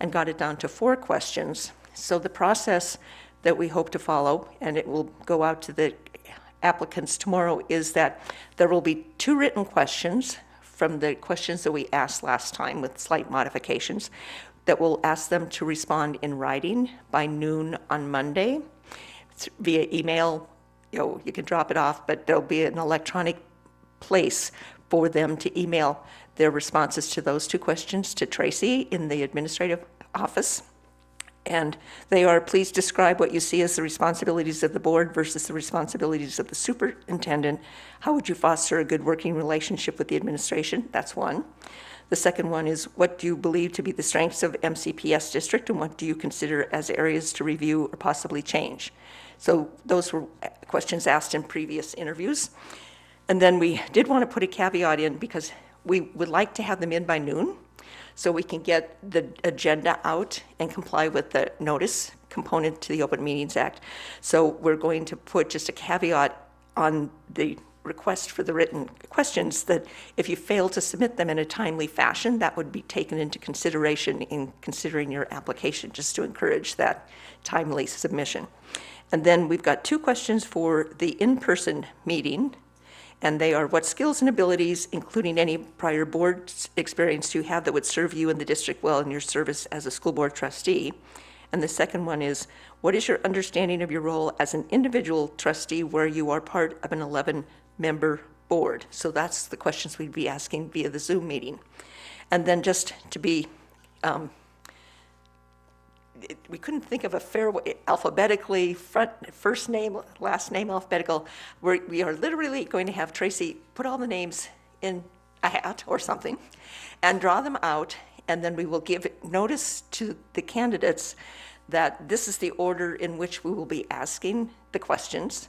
and got it down to four questions. So the process that we hope to follow, and it will go out to the applicants tomorrow, is that there will be two written questions from the questions that we asked last time with slight modifications, that we'll ask them to respond in writing by noon on Monday It's via email. You know, you can drop it off, but there'll be an electronic place for them to email their responses to those two questions to Tracy in the administrative office. And they are, please describe what you see as the responsibilities of the board versus the responsibilities of the superintendent. How would you foster a good working relationship with the administration? That's one. The second one is, what do you believe to be the strengths of MCPS district and what do you consider as areas to review or possibly change? So those were questions asked in previous interviews. And then we did want to put a caveat in because we would like to have them in by noon so we can get the agenda out and comply with the notice component to the Open Meetings Act. So we're going to put just a caveat on the request for the written questions that if you fail to submit them in a timely fashion, that would be taken into consideration in considering your application, just to encourage that timely submission. And then we've got two questions for the in-person meeting and they are what skills and abilities, including any prior board experience you have that would serve you in the district well in your service as a school board trustee. And the second one is, what is your understanding of your role as an individual trustee where you are part of an 11-member board? So that's the questions we'd be asking via the Zoom meeting. And then just to be um, it- we couldn't think of a fair way alphabetically, front, first name, last name alphabetical. We're, we are literally going to have Tracy put all the names in a hat or something and draw them out, and then we will give notice to the candidates that this is the order in which we will be asking the questions.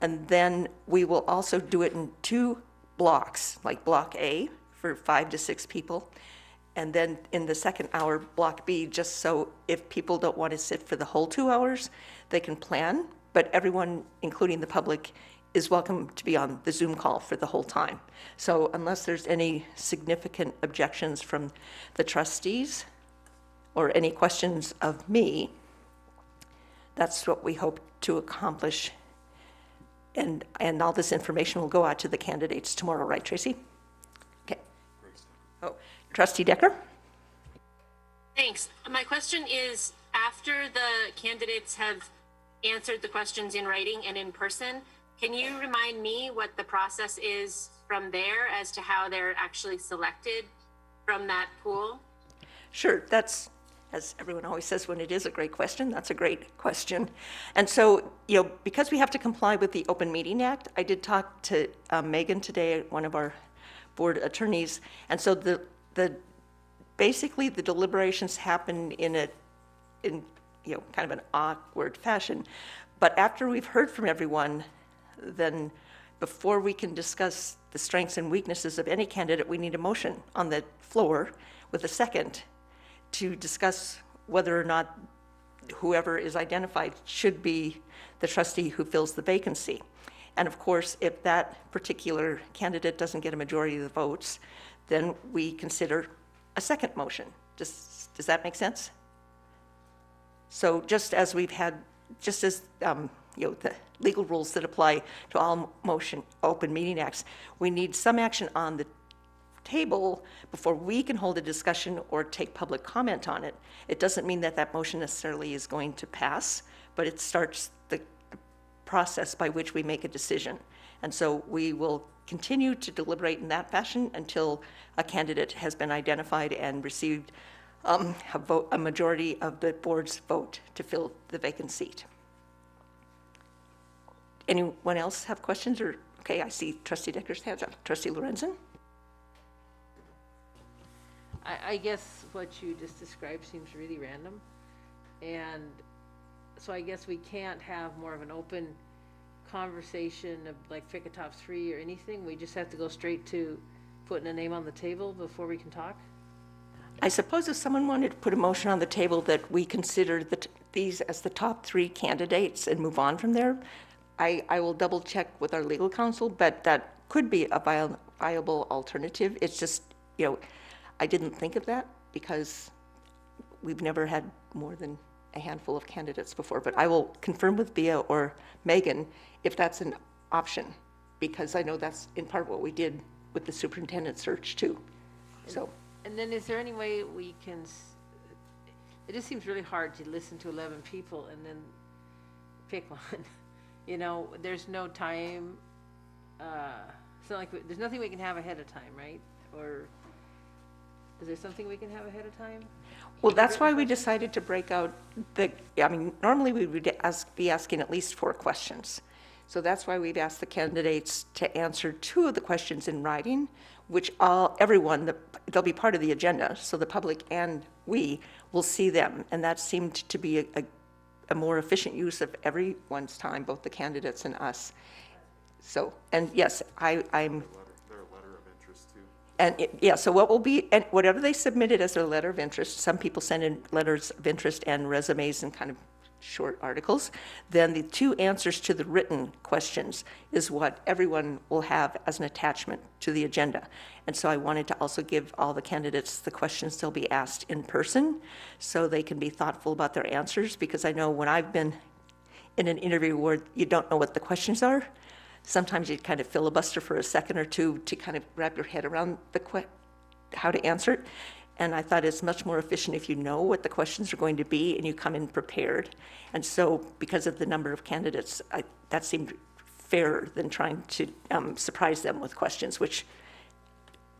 And then we will also do it in two blocks, like Block A for five to six people, and then in the second hour, Block B, just so if people don't want to sit for the whole two hours, they can plan, but everyone, including the public, is welcome to be on the Zoom call for the whole time. So unless there's any significant objections from the trustees or any questions of me, that's what we hope to accomplish. And, and all this information will go out to the candidates tomorrow, right, Tracy? Okay. Oh, Trustee Decker? Thanks. My question is, after the candidates have answered the questions in writing and in person, can you remind me what the process is from there as to how they're actually selected from that pool? Sure, that's, as everyone always says, when it is a great question, that's a great question. And so, you know, because we have to comply with the Open Meeting Act, I did talk to um, Megan today, one of our board attorneys, and so the, the, basically, the deliberations happen in a, in, you know, kind of an awkward fashion. But after we've heard from everyone, then before we can discuss the strengths and weaknesses of any candidate, we need a motion on the floor with a second to discuss whether or not whoever is identified should be the trustee who fills the vacancy. And of course, if that particular candidate doesn't get a majority of the votes, then we consider a second motion. Does, does that make sense? So just as we've had, just as, um, you know, the legal rules that apply to all motion, open meeting acts, we need some action on the table before we can hold a discussion or take public comment on it. It doesn't mean that that motion necessarily is going to pass, but it starts the process by which we make a decision. And so we will continue to deliberate in that fashion until a candidate has been identified and received um, a vote, a majority of the board's vote to fill the vacant seat. Anyone else have questions or, okay, I see trustee Decker's hands up. Trustee Lorenzen? I, I guess what you just described seems really random. And so I guess we can't have more of an open conversation of like pick a top three or anything. We just have to go straight to putting a name on the table before we can talk. I suppose if someone wanted to put a motion on the table that we consider that these as the top three candidates and move on from there, I, I will double check with our legal counsel, but that could be a vi- viable alternative. It's just, you know, I didn't think of that because we've never had more than a handful of candidates before, but I will confirm with Bia or Megan if that's an option, because I know that's in part what we did with the superintendent search too. So, And then is there any way we can, it just seems really hard to listen to eleven people and then pick *laughs* one. You know, there's no time, uh, it's not like, we- there's nothing we can have ahead of time, right? Or is there something we can have ahead of time? well, that's why we decided to break out the, I mean, normally we would ask, be asking at least four questions. So that's why we've asked the candidates to answer two of the questions in writing, which all, everyone, the- they'll be part of the agenda, so the public and we will see them. And that seemed to be a, a- a more efficient use of everyone's time, both the candidates and us. So, and yes, I, I'm, Their letter of interest too. And, it- yeah, so what will be, and whatever they submitted as their letter of interest, some people send in letters of interest and resumes and kind of short articles, then the two answers to the written questions is what everyone will have as an attachment to the agenda. And so I wanted to also give all the candidates the questions they'll be asked in person, so they can be thoughtful about their answers, because I know when I've been in an interview where you don't know what the questions are, sometimes you kind of filibuster for a second or two to kind of wrap your head around the how to answer it. And I thought it's much more efficient if you know what the questions are going to be and you come in prepared. And so because of the number of candidates, I, that seemed fairer than trying to um, surprise them with questions, which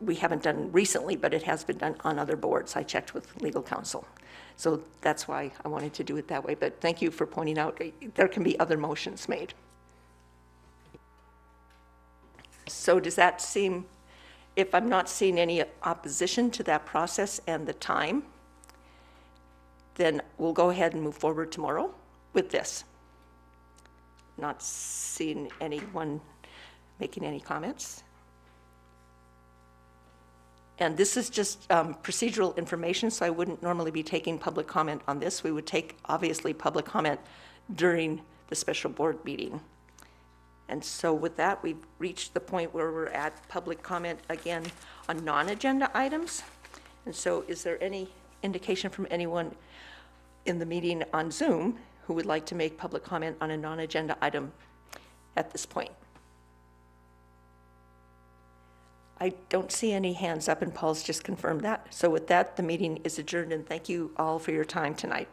we haven't done recently, but it has been done on other boards. I checked with legal counsel. So that's why I wanted to do it that way. But thank you for pointing out, there can be other motions made. So does that seem, if I'm not seeing any opposition to that process and the time, then we'll go ahead and move forward tomorrow with this. Not seeing anyone making any comments. And this is just um, procedural information, so I wouldn't normally be taking public comment on this. We would take, obviously, public comment during the special board meeting. And so with that, we've reached the point where we're at public comment again on non-agenda items. And so is there any indication from anyone in the meeting on Zoom who would like to make public comment on a non-agenda item at this point? I don't see any hands up, and Paul's just confirmed that. So with that, the meeting is adjourned, and thank you all for your time tonight.